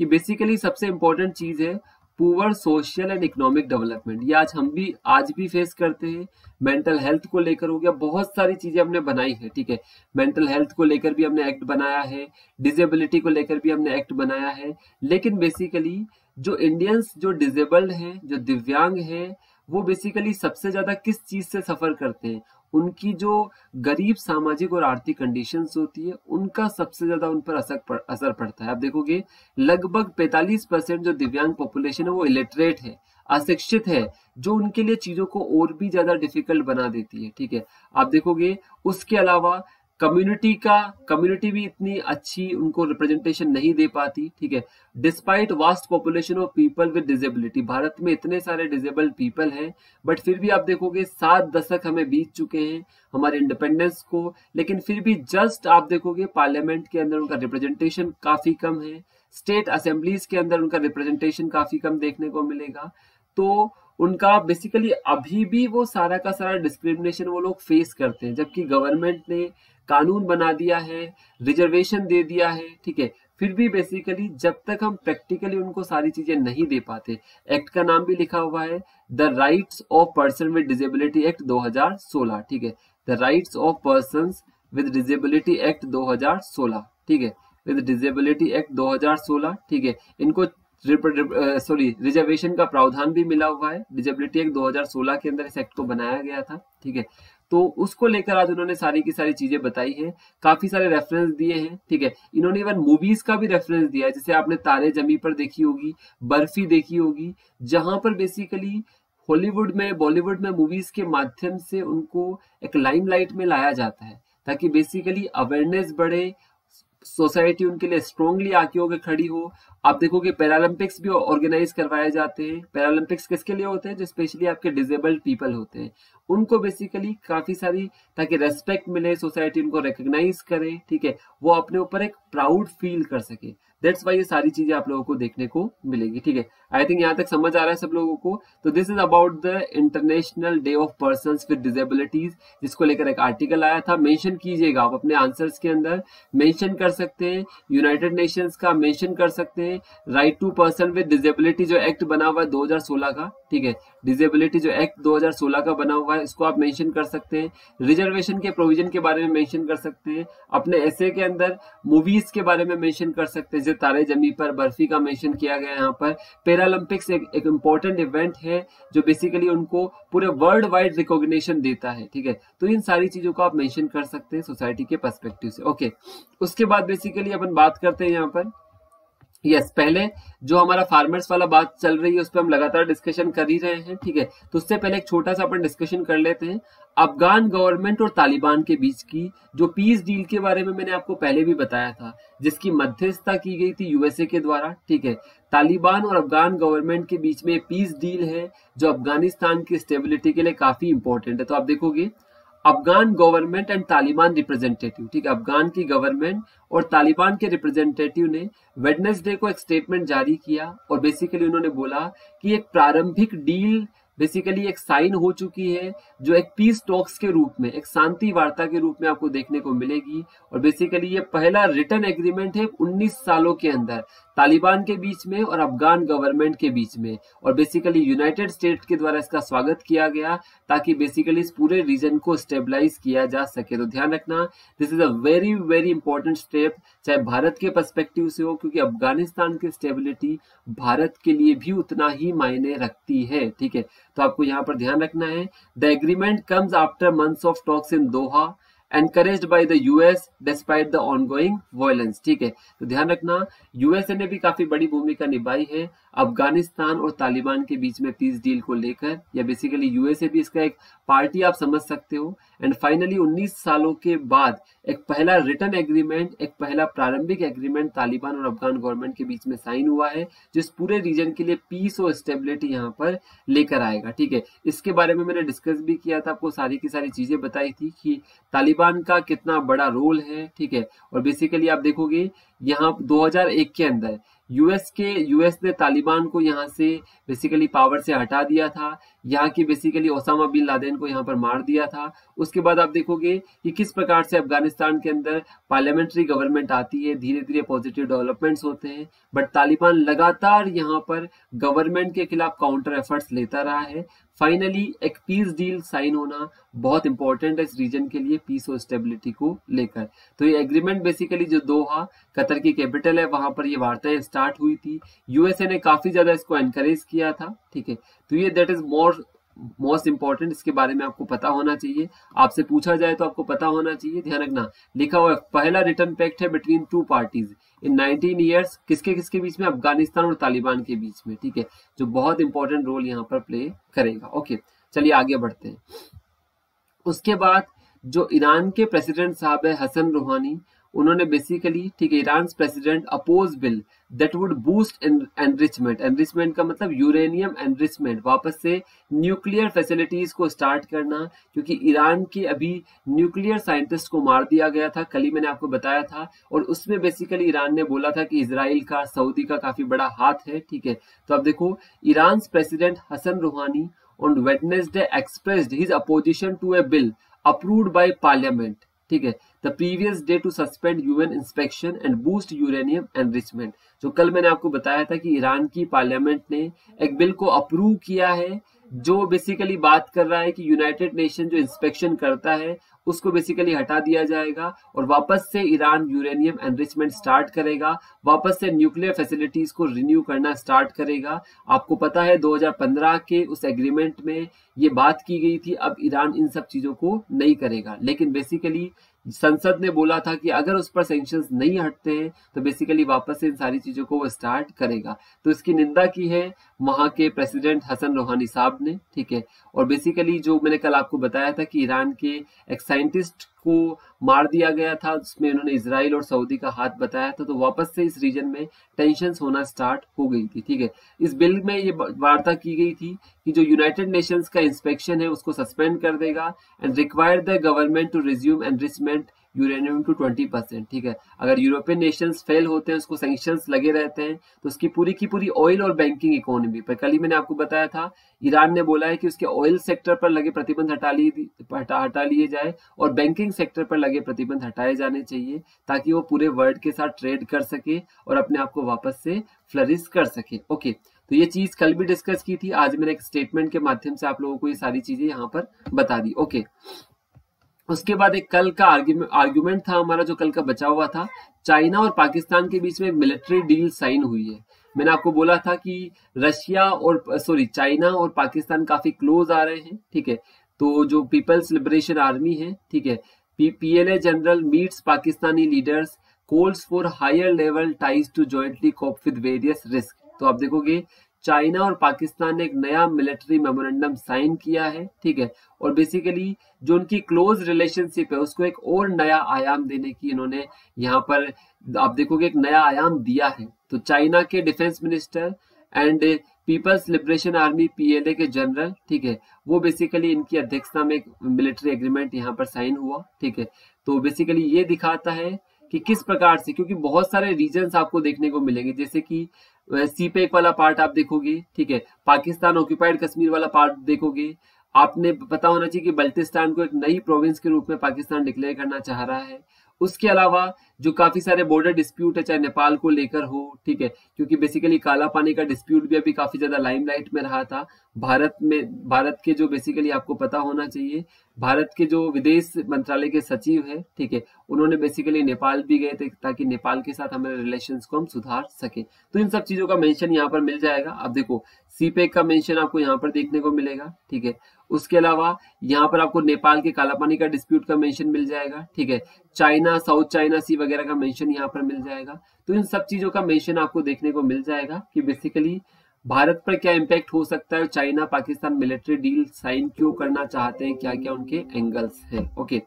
कि बेसिकली सबसे इंपॉर्टेंट चीज़ है poor social and economic development ये आज हम भी, आज भी फेस करते हैं। मेंटल हेल्थ को लेकर हो गया। बहुत सारी चीज़ें हमने बनाई है, ठीक है? मेंटल हेल्थ को लेकर भी हमने एक्ट बनाया है। डिजेबिलिटी को लेकर भी हमने एक्ट बनाया है। लेकिन बेसिकली जो इंडियंस जो डिजेबल्ड हैं जो दिव्यांग हैं वो बेसिकली सबसे ज़्यादा किस चीज़ से सफ़र करते हैं? उनकी जो गरीब सामाजिक और आर्थिक कंडीशंस होती है उनका सबसे ज़्यादा उन पर असर पड़, असर पड़ता है। आप देखोगे लगभग 45 परसेंट जो दिव्यांग पॉपुलेशन है वो इलिटरेट है अशिक्षित है जो उनके लिए चीज़ों को और भी ज़्यादा डिफ़िकल्ट बना देती है ठीक है? आप देखोगे उसके अलावा कम्युनिटी का कम्युनिटी भी इतनी अच्छी उनको रिप्रेजेंटेशन नहीं दे पाती, ठीक है? Despite vast population of people with disability Bharat में इतने सारे डिजेबल्ड पीपल हैं बट फिर भी आप देखोगे सात दशक हमें बीत चुके हैं हमारे इंडिपेंडेंस को, लेकिन फिर भी जस्ट आप देखोगे पार्लियामेंट के अंदर उनका रिप्रेजेंटेशन काफ़ी कम है स्टेट असेंबलीज के अंदर उनका रिप्रेजेंटेशन काफ़ी कम देखने को मिलेगा। तो उनका बेसिकली अभी भी वो सारा का सारा डिस्क्रिमिनेशन वो लोग फेस करते हैं, जबकि गवर्नमेंट ने कानून बना दिया है रिजर्वेशन दे दिया है, ठीक है। फिर भी बेसिकली जब तक हम प्रैक्टिकली उनको सारी चीज़ें नहीं दे पाते एक्ट का नाम भी लिखा हुआ है the rights of person with disability act 2016 ठीक है। The rights of person with disability act 2016 ठीक है। विद डिजेबिलिटी एक्ट 2016 ठीक है। इनको सॉरी रिजर्वेशन का प्रावधान भी मिला हुआ है। डिजेबिलिटी एक्ट 2016 के अंदर इस एक्ट को बनाया गया था, ठीक है। तो उसको लेकर आज उन्होंने सारी की सारी चीज़ें बताई हैं। काफ़ी सारे रेफरेंस दिए हैं, ठीक है? इन्होंने इवन मूवीज़ का भी रेफरेंस दिया है। जैसे आपने तारे जमी पर देखी होगी, बर्फ़ी देखी होगी, जहाँ पर बेसिकली हॉलीवुड में बॉलीवुड में मूवीज़ के माध्यम से उनको एक लाइमलाइट में लाया जाता है, ताकि बेसिकली अवेयरनेस बढ़े सोसाइटी उनके लिए स्ट्रोंगली आके होकर खड़ी हो। आप देखोगे पैरालंपिक्स भी ऑर्गेनाइज करवाए जाते हैं। पैरालंपिक्स किसके लिए होते हैं? जो स्पेशली आपके डिजेबल्ड पीपल होते हैं। उनको बेसिकली काफ़ी सारी, ताकि रेस्पेक्ट मिले सोसाइटी उनको रिकग्नाइज करे, ठीक है? वो अपने ऊपर एक प्राउड फील कर सके। दैट्स वाई ये सारी चीज़ें आप लोगों को देखने को मिलेगी, ठीक है? आई थिंक यहाँ तक समझ आ रहा है सब लोगों को। तो this is about the international day of person with disabilities जिसको लेकर एक आर्टिकल आया था। मेंशन कीजिएगा आप अपने आंसर्स के अंदर। मेंशन कर सकते हैं यूनाइटेड नेशंस का मेंशन कर सकते हैं। Right to person with disability जो एक्ट बना हुआ है 2016 का, ठीक है? डिजेबिलिटी जो एक्ट 2016 का बना हुआ है, इसको आप मेंशन कर सकते हैं। रिजर्वेशन के प्रोविज़न के बारे में मेंशन कर सकते हैं। अपने ऐसे के अंदर मूवीज़ के बारे में मेंशन कर सकते हैं। जैसे तारे जमी पर बर्फ़ी का मेंशन किया गया यहाँ पर। पैरालंपिक्स एक, एक इम्पोर्टेंट इवेंट है जो बेसिकली उनको पूरे वर्ल्ड वाइड रिकॉग्निशन देता है ठीक है? तो इन सारी चीज़ों को आप मेंशन कर सकते हैं सोसाइटी के पर्सपेक्टिव से। ओके उसके बाद बेसिकली अपन बात करते हैं यहाँ पर। यस yes, पहले जो हमारा फार्मर्स वाला बात चल रही है उस पर हम लगातार डिस्कशन कर ही रहे हैं ठीक है? तो उससे पहले एक छोटा सा अपन डिस्कशन कर लेते हैं। अफगान गवर्नमेंट और तालिबान के बीच की जो पीस डील के बारे में मैंने आपको पहले भी बताया था, जिसकी मध्यस्थता की गई थी यूएसए के द्वारा, ठीक है? तालिबान और अफगान गवर्नमेंट के बीच में पीस डील है, जो अफ़गानिस्तान की स्टेबिलिटी के लिए काफ़ी इंपॉर्टेंट है। तो आप देखोगे, Afghan government and Taliban representative ठीक है? अफगान की गवर्नमेंट और तालिबान के रिप्रेजेंटेटिव ने वेडनेसडे को एक स्टेटमेंट जारी किया और बेसिकली उन्होंने बोला कि एक प्रारंभिक डील बेसिकली एक साइन हो चुकी है जो एक पीस टॉक्स के रूप में, एक शांति वार्ता के रूप में आपको देखने को मिलेगी। और बेसिकली ये पहला रिटर्न एग्रीमेंट है 19 सालों के अंदर। तालिबान के बीच में और अफगान गवर्नमेंट के बीच में। और बेसिकली यूनाइटेड स्टेट के द्वारा इसका स्वागत किया गया ताकि बेसिकली इस पूरे रीजन को स्टेबलाइज किया जा सके। तो ध्यान रखना this is a very very important step चाहे भारत के परस्पेक्टिव से हो, क्योंकि अफ़गानिस्तान की स्टेबिलिटी भारत के लिए भी उतना ही मायने रखती है, ठीक है? तो आपको यहाँ पर ध्यान रखना है। The agreement comes after months of talks in Doha encourage by the US despite the ongoing violence ठीक है? तो ध्यान रखना यूएसए ने भी काफ़ी बड़ी भूमिका निभाई है अफ़गानिस्तान और तालिबान के बीच में पीस डील को लेकर। या बेसिकली यूएसए भी इसका एक पार्टी आप समझ सकते हो। एंड फाइनली 19 सालों के बाद, एक पहला रिटर्न एग्रीमेंट एक पहला प्रारंभिक एग्रीमेंट तालिबान और अफगान गवर्नमेंट के बीच में साइन हुआ है, जिस पूरे रीजन के लिए पीस और स्टेबिलिटी यहाँ पर लेकर आएगा, ठीक है? इसके बारे में मैंने डिस्कस भी किया था, आपको सारी की सारी चीज़ें बताई थी कि तालिबान का कितना बड़ा रोल है, ठीक है? और बेसिकली आप देखोगे, यहाँ 2001 के अंदर यूएस के यूएस ने तालिबान को यहाँ से बेसिकली पावर से हटा दिया था। यहाँ की बेसिकली ओसामा बिन लादेन को यहाँ पर मार दिया था। उसके बाद आप देखोगे कि किस प्रकार से अफ़गानिस्तान के अंदर पार्लियामेंट्री गवर्नमेंट आती है धीरे धीरे पॉजिटिव डेवलपमेंट्स होते हैं। बट तालिबान लगातार यहाँ पर गवर्नमेंट के खिलाफ काउंटर एफर्ट्स लेता रहा है। फाइनली एक पीस डील साइन होना बहुत इंपॉर्टेंट है इस रीजन के लिए पीस और स्टेबिलिटी को लेकर। तो ये एग्रीमेंट बेसिकली जो दोहा कतर की कैपिटल है, वहाँ पर ये वार्ताएँ स्टार्ट हुई थी। यूएसए ने काफ़ी ज़्यादा इसको एनकरेज किया था, ठीक है? तो ये that is more most important इसके बारे में आपको पता होना चाहिए। आपसे पूछा जाए तो आपको पता होना चाहिए। ध्यान रखना, लिखा हुआ है, पहला रिटर्न पैक्ट है between two parties in 19 years किसके किसके बीच में? अफ़गानिस्तान और तालिबान के बीच में, ठीक है? जो बहुत इंपॉर्टेंट रोल यहाँ पर प्ले करेगा। ओके चलिए आगे बढ़ते हैं। उसके बाद जो ईरान के प्रेसिडेंट साहब है, हसन रूहानी उन्होंने बेसिकली ठीक है Iran president oppose bill that would boost enrichment enrichment का मतलब यूरेनियम एनरिचमेंट वापस से न्यूक्लियर फैसिलिटीज़ को स्टार्ट करना, क्योंकि ईरान के अभी न्यूक्लियर साइंटिस्ट को मार दिया गया था, कल ही मैंने आपको बताया था, और उसमें बेसिकली ईरान ने बोला था कि इसराइल का सऊदी का काफ़ी बड़ा हाथ है, ठीक है। तो अब देखो Iran president Hassan Rouhani on Wednesday expressed his opposition to a bill approved by parliament ठीक है? The previous day to suspend UN inspection and boost uranium enrichment जो कल मैंने आपको बताया था कि ईरान की पार्लियामेंट ने एक बिल को अप्रूव किया है, जो बेसिकली बात कर रहा है कि यूनाइटेड नेशन जो इंस्पेक्शन करता है उसको बेसिकली हटा दिया जाएगा और वापस से ईरान यूरेनियम एनरिचमेंट स्टार्ट करेगा। वापस से न्यूक्लियर फैसिलिटीज़ को रिन्यू करना स्टार्ट करेगा। आपको पता है 2015 के उस एग्रीमेंट में ये बात की गई थी, अब ईरान इन सब चीज़ों को नहीं करेगा। लेकिन बेसिकली संसद ने बोला था कि अगर उस पर सेंक्शन नहीं हटते हैं तो बेसिकली वापस से इन सारी चीज़ों को वो स्टार्ट करेगा। तो इसकी निंदा की है वहाँ के प्रेसिडेंट हसन रोहानी साहब ने, ठीक है? और बेसिकली जो मैंने कल आपको बताया था कि ईरान के एक साइंटिस्ट को मार दिया गया था उसमें उन्होंने इसराइल और सऊदी का हाथ बताया था तो वापस से इस रीजन में टेंशन होना स्टार्ट हो गई थी, ठीक है? इस बिल में ये वार्ता की गई थी कि जो यूनाइटेड नेशंस का इंस्पेक्शन है, उसको सस्पेंड कर देगा and require the government to resume enrichment uranium to twenty percent ठीक है? अगर यूरोपियन नेशंस फेल होते हैं उसको सैंक्शन लगे रहते हैं तो उसकी पूरी की पूरी ऑयल और बैंकिंग इकोनॉमी पर कल ही मैंने आपको बताया था ईरान ने बोला है कि उसके ऑयल सेक्टर पर लगे प्रतिबंध हटा लिए हटा, हटा लिए जाए और बैंकिंग सेक्टर पर लगे प्रतिबंध हटाए जाने चाहिए ताकि वो पूरे वर्ल्ड के साथ ट्रेड कर सके और अपने आप को वापस से फ्लरिश कर सके। ओके तो ये चीज़ कल भी डिस्कस की थी आज मैंने एक स्टेटमेंट के माध्यम से आप लोगों को ये सारी चीज़ें यहाँ पर बता दी। ओके उसके बाद एक कल का आर्ग्यूमेंट था हमारा जो कल का बचा हुआ था। चाइना और पाकिस्तान के बीच में मिलिट्री डील साइन हुई है। मैंने आपको बोला था कि रशिया और, सॉरी, चाइना और पाकिस्तान काफ़ी क्लोज आ रहे हैं, ठीक है? तो जो पीपल्स लिबरेशन आर्मी है, ठीक है? PLA general meets Pakistani leaders calls for higher level ties to jointly cope with various risk तो आप देखोगे चाइना और पाकिस्तान ने एक नया मिलिट्री मेमोरेंडम साइन किया है, ठीक है? और बेसिकली जो उनकी क्लोज रिलेशनशिप है, उसको एक और नया आयाम देने की इन्होंने यहाँ पर, आप देखोगे एक नया आयाम दिया है। तो चाइना के defence minister and people's liberation army PLA के जनरल ठीक है? वो बेसिकली इनकी अध्यक्षता में एक मिलिट्री एग्रीमेंट यहाँ पर साइन हुआ, ठीक है? तो बेसिकली ये दिखाता है कि किस प्रकार से, क्योंकि बहुत सारे रीजन आपको देखने को मिलेंगे, जैसे कि सीपेक वाला पार्ट आप देखोगे, ठीक है? पाकिस्तान ऑक्यूपाइड कश्मीर वाला पार्ट देखोगे। आपने पता होना चाहिए कि बल्टिस्तान को एक नई प्रोविंस के रूप में पाकिस्तान डिक्लेयर करना चाह रहा है। उसके अलावा जो काफ़ी सारे बॉर्डर डिस्प्यूट है, चाहे नेपाल को लेकर हो, ठीक है, क्योंकि बेसिकली काला पानी का डिस्प्यूट भी अभी काफ़ी ज़्यादा लाइमलाइट में रहा था। भारत में, भारत के जो बेसिकली आपको पता होना चाहिए, भारत के जो विदेश मंत्रालय के सचिव है, ठीक है, उन्होंने बेसिकली नेपाल भी गए थे ताकि नेपाल के साथ हमारे रिलेशन को हम सुधार सके। तो इन सब चीज़ों का मेंशन यहाँ पर मिल जाएगा। अब देखो सीपेक का मेंशन आपको यहाँ पर देखने को मिलेगा, ठीक है उसके अलावा यहाँ पर आपको नेपाल के कालापानी का डिस्प्यूट का मेंशन मिल जाएगा, ठीक है? चाइना साउथ चाइना सी वगैरह का मेंशन यहाँ पर मिल जाएगा। तो इन सब चीज़ों का मेंशन आपको देखने को मिल जाएगा कि बेसिकली भारत पर क्या इम्पैक्ट हो सकता है China Pakistan military deal sign क्यों करना चाहते हैं क्या क्या उनके एंगल्स है ओके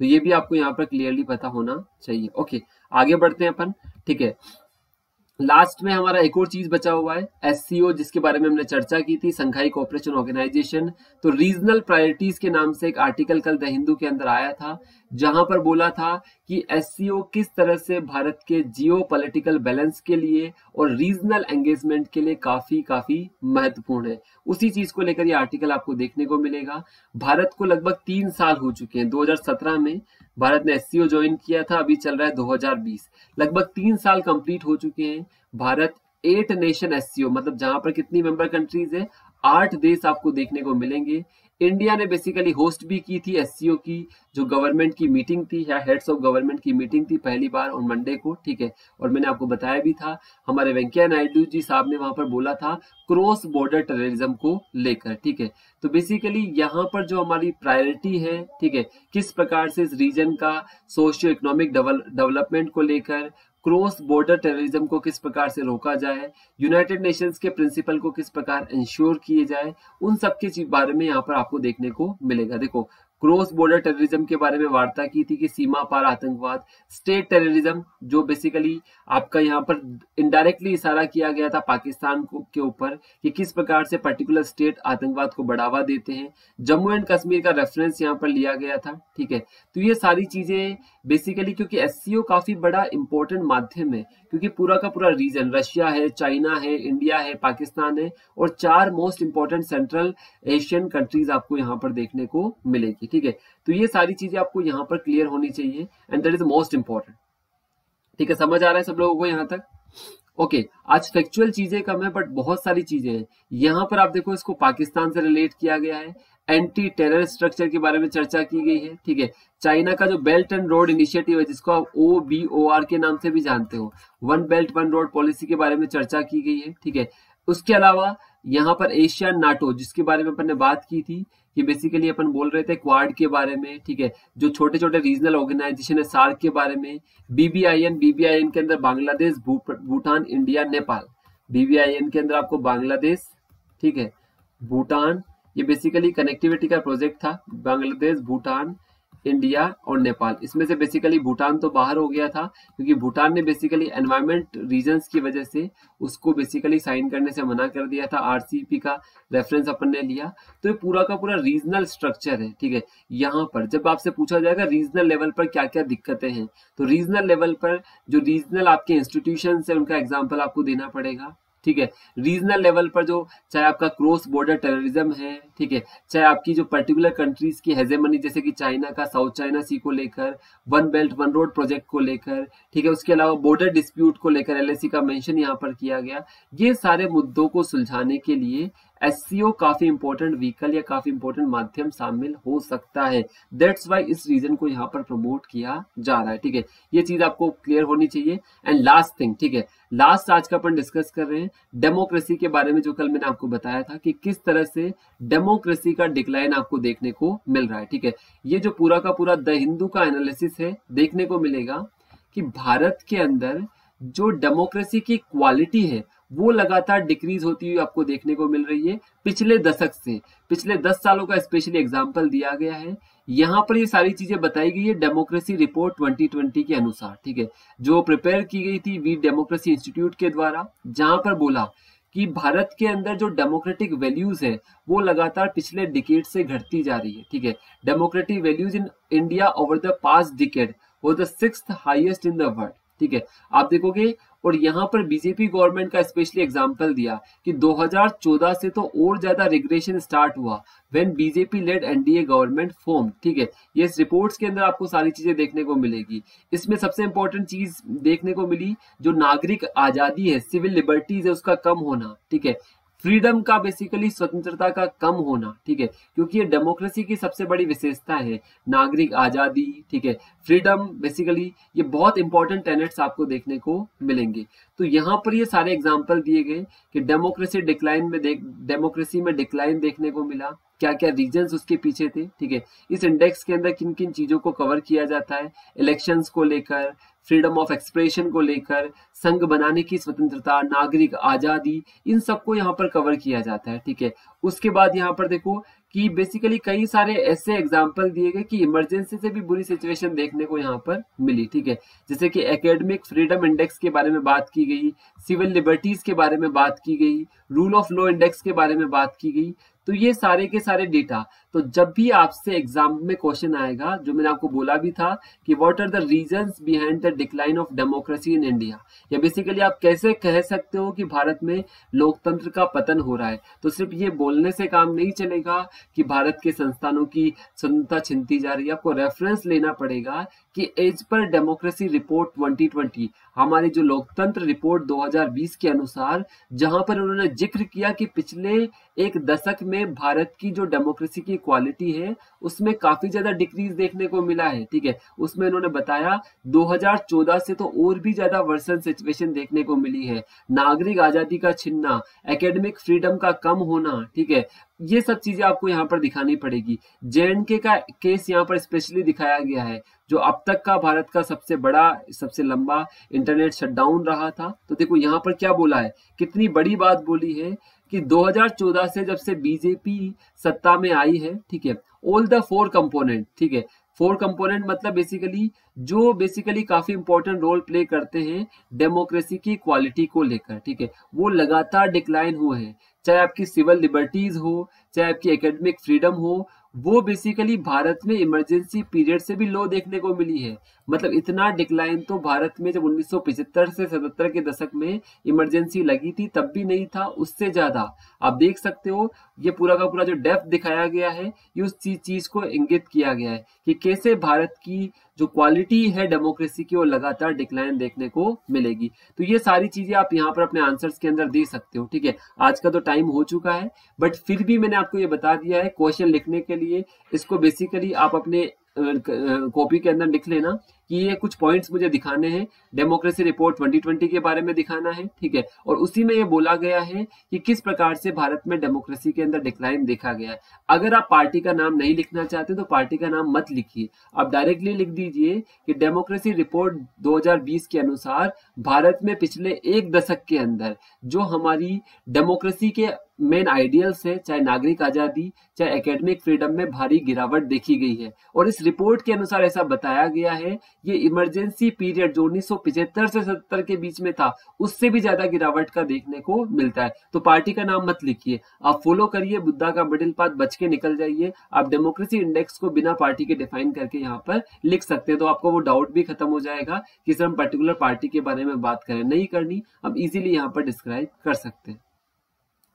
तो ये भी आपको यहाँ पर क्लियरली पता होना चाहिए ओके आगे बढ़ते हैं अपन, ठीक है? लास्ट में हमारा एक और चीज़ बचा हुआ है एससीओ जिसके बारे में हमने चर्चा की थी, संघाई कोऑपरेशन ऑर्गेनाइजेशन तो रीजनल प्रायोरिटीज के नाम से एक आर्टिकल कल द हिंदू के अंदर आया था, जहाँ पर बोला था कि एससीओ किस तरह से भारत के जियो पॉलिटिकल बैलेंस के लिए और रीजनल एंगेजमेंट के लिए काफ़ी काफ़ी महत्वपूर्ण है। उसी चीज़ को लेकर ये आर्टिकल आपको देखने को मिलेगा। भारत को लगभग तीन साल हो चुके हैं 2017 में। भारत ने एससीओ ज्वाइन किया था, अभी चल रहा है 2020 लगभग तीन साल कंप्लीट हो चुके हैं। भारत एट नेशन एससीओ मतलब जहाँ पर कितनी मेंबर कंट्रीज़ है, आठ देश आपको देखने को मिलेंगे। इंडिया ने बेसिकली होस्ट भी की थी एससीओ की, जो गवर्नमेंट की मीटिंग थी, या हेड्स ऑफ़ गवर्नमेंट की मीटिंग थी पहली बार और मंडे को, ठीक है? और मैंने आपको बताया भी था, हमारे वेंकैया नायडू जी साहब ने वहाँ पर बोला था क्रॉस बॉर्डर टेररिज्म को लेकर, ठीक है? तो बेसिकली यहाँ पर जो हमारी प्रायोरिटी है, ठीक है? किस प्रकार से इस रीजन का सोशियो इकोनॉमिक डेवलपमेंट को लेकर क्रॉस बॉर्डर टेररिज्म को किस प्रकार से रोका जाए, यूनाइटेड नेशंस के प्रिंसिपल को किस प्रकार इंश्योर किए जाए, उन सब के बारे में यहाँ पर आपको देखने को मिलेगा। देखो क्रॉस बॉर्डर टेररिज्म के बारे में वार्ता की थी कि सीमा पार आतंकवाद, स्टेट टेररिज्म, जो बेसिकली आपका यहाँ पर इनडायरेक्टली इशारा किया गया था पाकिस्तान को, के ऊपर, कि किस प्रकार से पर्टिकुलर स्टेट आतंकवाद को बढ़ावा देते हैं। जम्मू एंड कश्मीर का रेफरेंस यहाँ पर लिया गया था, ठीक है? तो ये सारी चीज़ें बेसिकली क्योंकि एससीओ काफ़ी बड़ा इंपॉर्टेंट माध्यम है, क्योंकि पूरा का पूरा रीजन रशिया है, चाइना है, इंडिया है, पाकिस्तान है, और चार most important central Asian countries आपको यहाँ पर देखने को मिलेगी ठीक है? तो ये सारी चीज़ें आपको यहाँ पर क्लियर होनी चाहिए and that is most important ठीक है समझ आ रहा है सब लोगों को यहाँ तक? ओके okay, आज फैक्चुअल चीज़ें कम है बट बहुत सारी चीज़ें हैं। यहाँ पर आप देखो इसको पाकिस्तान से रिलेट किया गया है। एंटी टेरर स्ट्रक्चर के बारे में चर्चा की गई है ठीक है? चाइना का जो बेल्ट एंड रोड इनिशिएटिव है जिसको आप ओ बी ओ आर के नाम से भी जानते हो one belt one road policy के बारे में चर्चा की गई है ठीक है? उसके अलावा यहाँ पर एशियन नाटो जिसके बारे में अपन ने बात की थी कि बेसिकली अपन बोल रहे थे क्वाड के बारे में, ठीक है? जो छोटे छोटे रीजनल ऑर्गेनाइजेशन है सार्क के बारे में बीबीआईएन बीबीआईएन के अंदर बांग्लादेश भूटान इंडिया नेपाल बीबीआईएन के अंदर आपको बांग्लादेश ठीक है? भूटान, ये बेसिकली कनेक्टिविटी का प्रोजेक्ट था। बांग्लादेश भूटान इंडिया और नेपाल। इसमें से बेसिकली भूटान तो बाहर हो गया था, क्योंकि भूटान ने बेसिकली एनवायरमेंट रीजंस की वजह से उसको बेसिकली साइन करने से मना कर दिया था आरसीपी का रेफरेंस अपन ने लिया। तो ये पूरा का पूरा रीजनल स्ट्रक्चर है, ठीक है? यहाँ पर जब आपसे पूछा जाएगा रीजनल लेवल पर क्या क्या दिक्कतें हैं तो रीजनल लेवल पर जो रीजनल आपके इंस्टीट्यूशन है, उनका एग्ज़ाम्पल आपको देना पड़ेगा। ठीक है? रीजनल लेवल पर जो चाहे आपका क्रॉस बॉर्डर टेररिज्म है, ठीक है? चाहे आपकी जो पर्टिकुलर कंट्रीज़ की हेजेमनी जैसे कि चाइना का साउथ चाइना सी को लेकर one belt one road project को लेकर, ठीक है? उसके अलावा बॉर्डर डिस्प्यूट को लेकर एलएसी का मेंशन यहाँ पर किया गया। ये सारे मुद्दों को सुलझाने के लिए एस काफ़ी इंपॉर्टेंट व्हीकल या काफ़ी इंपॉर्टेंट माध्यम शामिल हो सकता है। दैट्स वाई इस रीजन को यहाँ पर प्रमोट किया जा रहा है, ठीक है? ये चीज़ आपको क्लियर होनी चाहिए। एंड लास्ट थिंग ठीक है? लास्ट आज का अपन डिस्कस कर रहे हैं डेमोक्रेसी के बारे में जो कल मैंने आपको बताया था कि किस तरह से डेमोक्रेसी का डिक्लाइन आपको देखने को मिल रहा है, ठीक है? ये जो पूरा का पूरा द हिंदू का एनालिसिस है, देखने को मिलेगा कि भारत के अंदर जो डेमोक्रेसी की क्वालिटी है वो लगातार डिक्रीज होती हुई आपको देखने को मिल रही है पिछले दशक से। पिछले दस सालों का स्पेशली एग्ज़ाम्पल दिया गया है। यहाँ पर ये सारी चीज़ें बताई गई है डेमोक्रेसी रिपोर्ट 2020 के अनुसार, ठीक है? जो प्रिपेयर की गई थी वी डेमोक्रेसी इंस्टीट्यूट के द्वारा, जहाँ पर बोला कि भारत के अंदर जो डेमोक्रेटिक वैल्यूज़ है, वो लगातार पिछले डिकेड से घटती जा रही है, ठीक है? Democratic values in India over the past decade वो the six highest in the world ठीक है? आप देखोगे और यहाँ पर बीजेपी गवर्नमेंट का स्पेशली एग्ज़ाम्पल दिया कि 2014 से तो और ज़्यादा रिग्रेशन स्टार्ट हुआ when BJP led NDA government form ठीक है? ये इस रिपोर्ट्स के अंदर आपको सारी चीज़ें देखने को मिलेगी। इसमें सबसे इंपॉर्टेंट चीज़ देखने को मिली जो नागरिक आज़ादी है सिविल लिबर्टीज है, उसका कम होना, ठीक है? फ्रीडम का बेसिकली स्वतंत्रता का कम होना, ठीक है? क्योंकि ये डेमोक्रेसी की सबसे बड़ी विशेषता है, नागरिक आज़ादी, ठीक है? फ्रीडम बेसिकली ये बहुत इंपॉर्टेंट टेनेट्स आपको देखने को मिलेंगे। तो यहाँ पर ये सारे एग्ज़ाम्पल दिए गए कि डेमोक्रेसी डिक्लाइन में देख डेमोक्रेसी में डिक्लाइन देखने को मिला क्या क्या रीजन उसके पीछे थे, ठीक है? इस इंडेक्स के अंदर किन किन चीज़ों को कवर किया जाता है इलेक्शंस को लेकर फ्रीडम ऑफ़ एक्सप्रेशन को लेकर, संघ बनाने की स्वतंत्रता, नागरिक आज़ादी, इन सबको यहाँ पर कवर किया जाता है, ठीक है? उसके बाद यहाँ पर देखो कि बेसिकली कई सारे ऐसे एग्ज़ाम्पल दिए गए कि इमरजेंसी से भी बुरी सिचुएशन देखने को यहाँ पर मिली, ठीक है? जैसे कि एकेडमिक फ्रीडम इंडेक्स के बारे में बात की गई सिविल लिबर्टीज के बारे में बात की गई रूल ऑफ़ लॉ इंडेक्स के बारे में बात की गई तो ये सारे के सारे डेटा तो जब भी आपसे एग्ज़ाम में क्वेश्चन आएगा, जो मैंने आपको बोला भी था कि what are the reasons behind the decline of democracy in India या बेसिकली आप कैसे कह सकते हो कि भारत में लोकतंत्र का पतन हो रहा है? तो सिर्फ़ ये बोलने से काम नहीं चलेगा कि भारत के संस्थानों की स्वतंत्रता छिनती जा रही है। आपको रेफरेंस लेना पड़ेगा कि एज पर डेमोक्रेसी रिपोर्ट 2020 हमारी जो लोकतंत्र रिपोर्ट 2020 के अनुसार, जहाँ पर उन्होंने ज़िक्र किया कि पिछले एक दशक में भारत की जो डेमोक्रेसी की क्वालिटी है, उसमें काफ़ी ज़्यादा डिक्रीज देखने को मिला है, ठीक है? उसमें उन्होंने बताया 2014 से तो और भी ज़्यादा वर्सन सिचुएशन देखने को मिली है। नागरिक आज़ादी का छिन्ना एकेडमिक फ्रीडम का कम होना, ठीक है? ये सब चीज़ें आपको यहाँ पर दिखानी पड़ेगी। जे के का केस यहाँ पर स्पेशली दिखाया गया है, जो अब तक का भारत का सबसे बड़ा, सबसे लंबा इंटरनेट शटडाउन रहा था। तो देखो यहाँ पर क्या बोला है? कितनी बड़ी बात बोली है कि 2014 से जब से बीजेपी सत्ता में आई है, ठीक है ऑल द फोर कंपोनेंट ठीक है फोर कंपोनेंट मतलब बेसिकली जो बेसिकली काफ़ी इंपॉर्टेंट रोल प्ले करते हैं डेमोक्रेसी की क्वालिटी को लेकर, ठीक है? वो लगातार डिक्लाइन हुए हैं। चाहे आपकी सिविल लिबर्टीज हो, चाहे आपकी एकेडमिक फ्रीडम हो, वो बेसिकली भारत में इमरजेंसी पीरियड से भी लो देखने को मिली है। मतलब इतना डिक्लाइन तो भारत में जब 1975 से 77 के दशक में इमरजेंसी लगी थी, तब भी नहीं था, उससे ज़्यादा। आप देख सकते हो, ये पूरा का पूरा जो डेप्थ दिखाया गया है, ये उस चीज़ को इंगित किया गया है कि कैसे भारत की जो क्वालिटी है डेमोक्रेसी की, वो लगातार डिक्लाइन देखने को मिलेगी। तो ये सारी चीज़ें आप यहाँ पर अपने आंसर्स के अंदर दे सकते हो, ठीक है? आज का तो टाइम हो चुका है बट फिर भी मैंने आपको ये बता दिया है क्वेश्चन लिखने के लिए, इसको बेसिकली आप अपने कॉपी के अंदर लिख लेना। कि ये कुछ पॉइंट्स मुझे दिखाने हैं। डेमोक्रेसी रिपोर्ट 2020 के बारे में दिखाना है, ठीक है? और उसी में ये बोला गया है कि किस प्रकार से भारत में डेमोक्रेसी के अंदर डिक्लाइन देखा गया है। अगर आप पार्टी का नाम नहीं लिखना चाहते तो पार्टी का नाम मत लिखिए। आप डायरेक्टली लिख दीजिए कि डेमोक्रेसी रिपोर्ट 2020 के अनुसार भारत में पिछले एक दशक के अंदर जो हमारी डेमोक्रेसी के मेन आइडियल्स है, चाहे नागरिक आज़ादी, चाहे एकेडमिक फ्रीडम में भारी गिरावट देखी गई है। और इस रिपोर्ट के अनुसार ऐसा बताया गया है, ये इमरजेंसी पीरियड जो उन्नीस से सत्तर के बीच में था, उससे भी ज़्यादा गिरावट का देखने को मिलता है। तो पार्टी का नाम मत लिखिए। आप फॉलो करिए, बुद्धा का मिडिल पाथ बच के निकल जाइए। आप डेमोक्रेसी इंडेक्स को बिना पार्टी के डिफाइन करके यहाँ पर लिख सकते हैं। तो आपको वो डाउट भी खत्म हो जाएगा कि सर हम पर्टिकुलर पार्टी के बारे में बात करें। नहीं करनी, हम इजीली यहाँ पर डिस्क्राइब कर सकते हैं।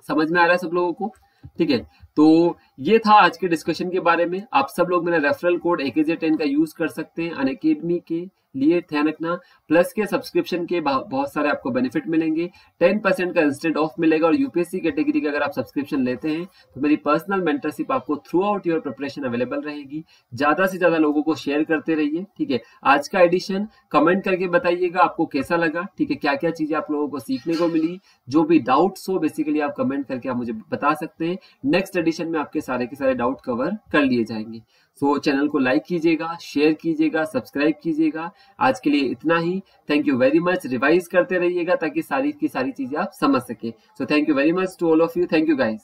समझ में आ रहा है सब लोगों को? ठीक है। तो ये था आज के डिस्कशन के बारे में। आप सब लोग मेरा रेफरल कोड एकेजे टेन का यूज़ कर सकते हैं अन अकेडमी के लिए ध्यान रखना। प्लस के सब्सक्रिप्शन के बहुत सारे आपको बेनिफिट मिलेंगे। टेन परसेंट का इंस्टेंट ऑफ़ मिलेगा और यूपीएससी कैटेगरी का अगर आप सब्सक्रिप्शन लेते हैं तो मेरी पर्सनल मेंटरशिप आपको throughout your preparation available रहेगी। ज़्यादा से ज़्यादा लोगों को शेयर करते रहिए, ठीक है? आज का एडिशन कमेंट करके बताइएगा आपको कैसा लगा, ठीक है? क्या क्या चीज़ें आप लोगों को सीखने को मिली? जो भी डाउट्स हो बेसिकली आप कमेंट करके आप मुझे बता सकते हैं। नेक्स्ट एडिशन में आपके सारे के सारे डाउट कवर कर लिए जाएँगे। सो so, चैनल को लाइक कीजिएगा शेयर कीजिएगा सब्सक्राइब कीजिएगा। आज के लिए इतना ही। Thank you very much revise करते रहिएगा ताकि सारी की सारी चीज़ें आप समझ सके। So thank you very much to all of you thank you guys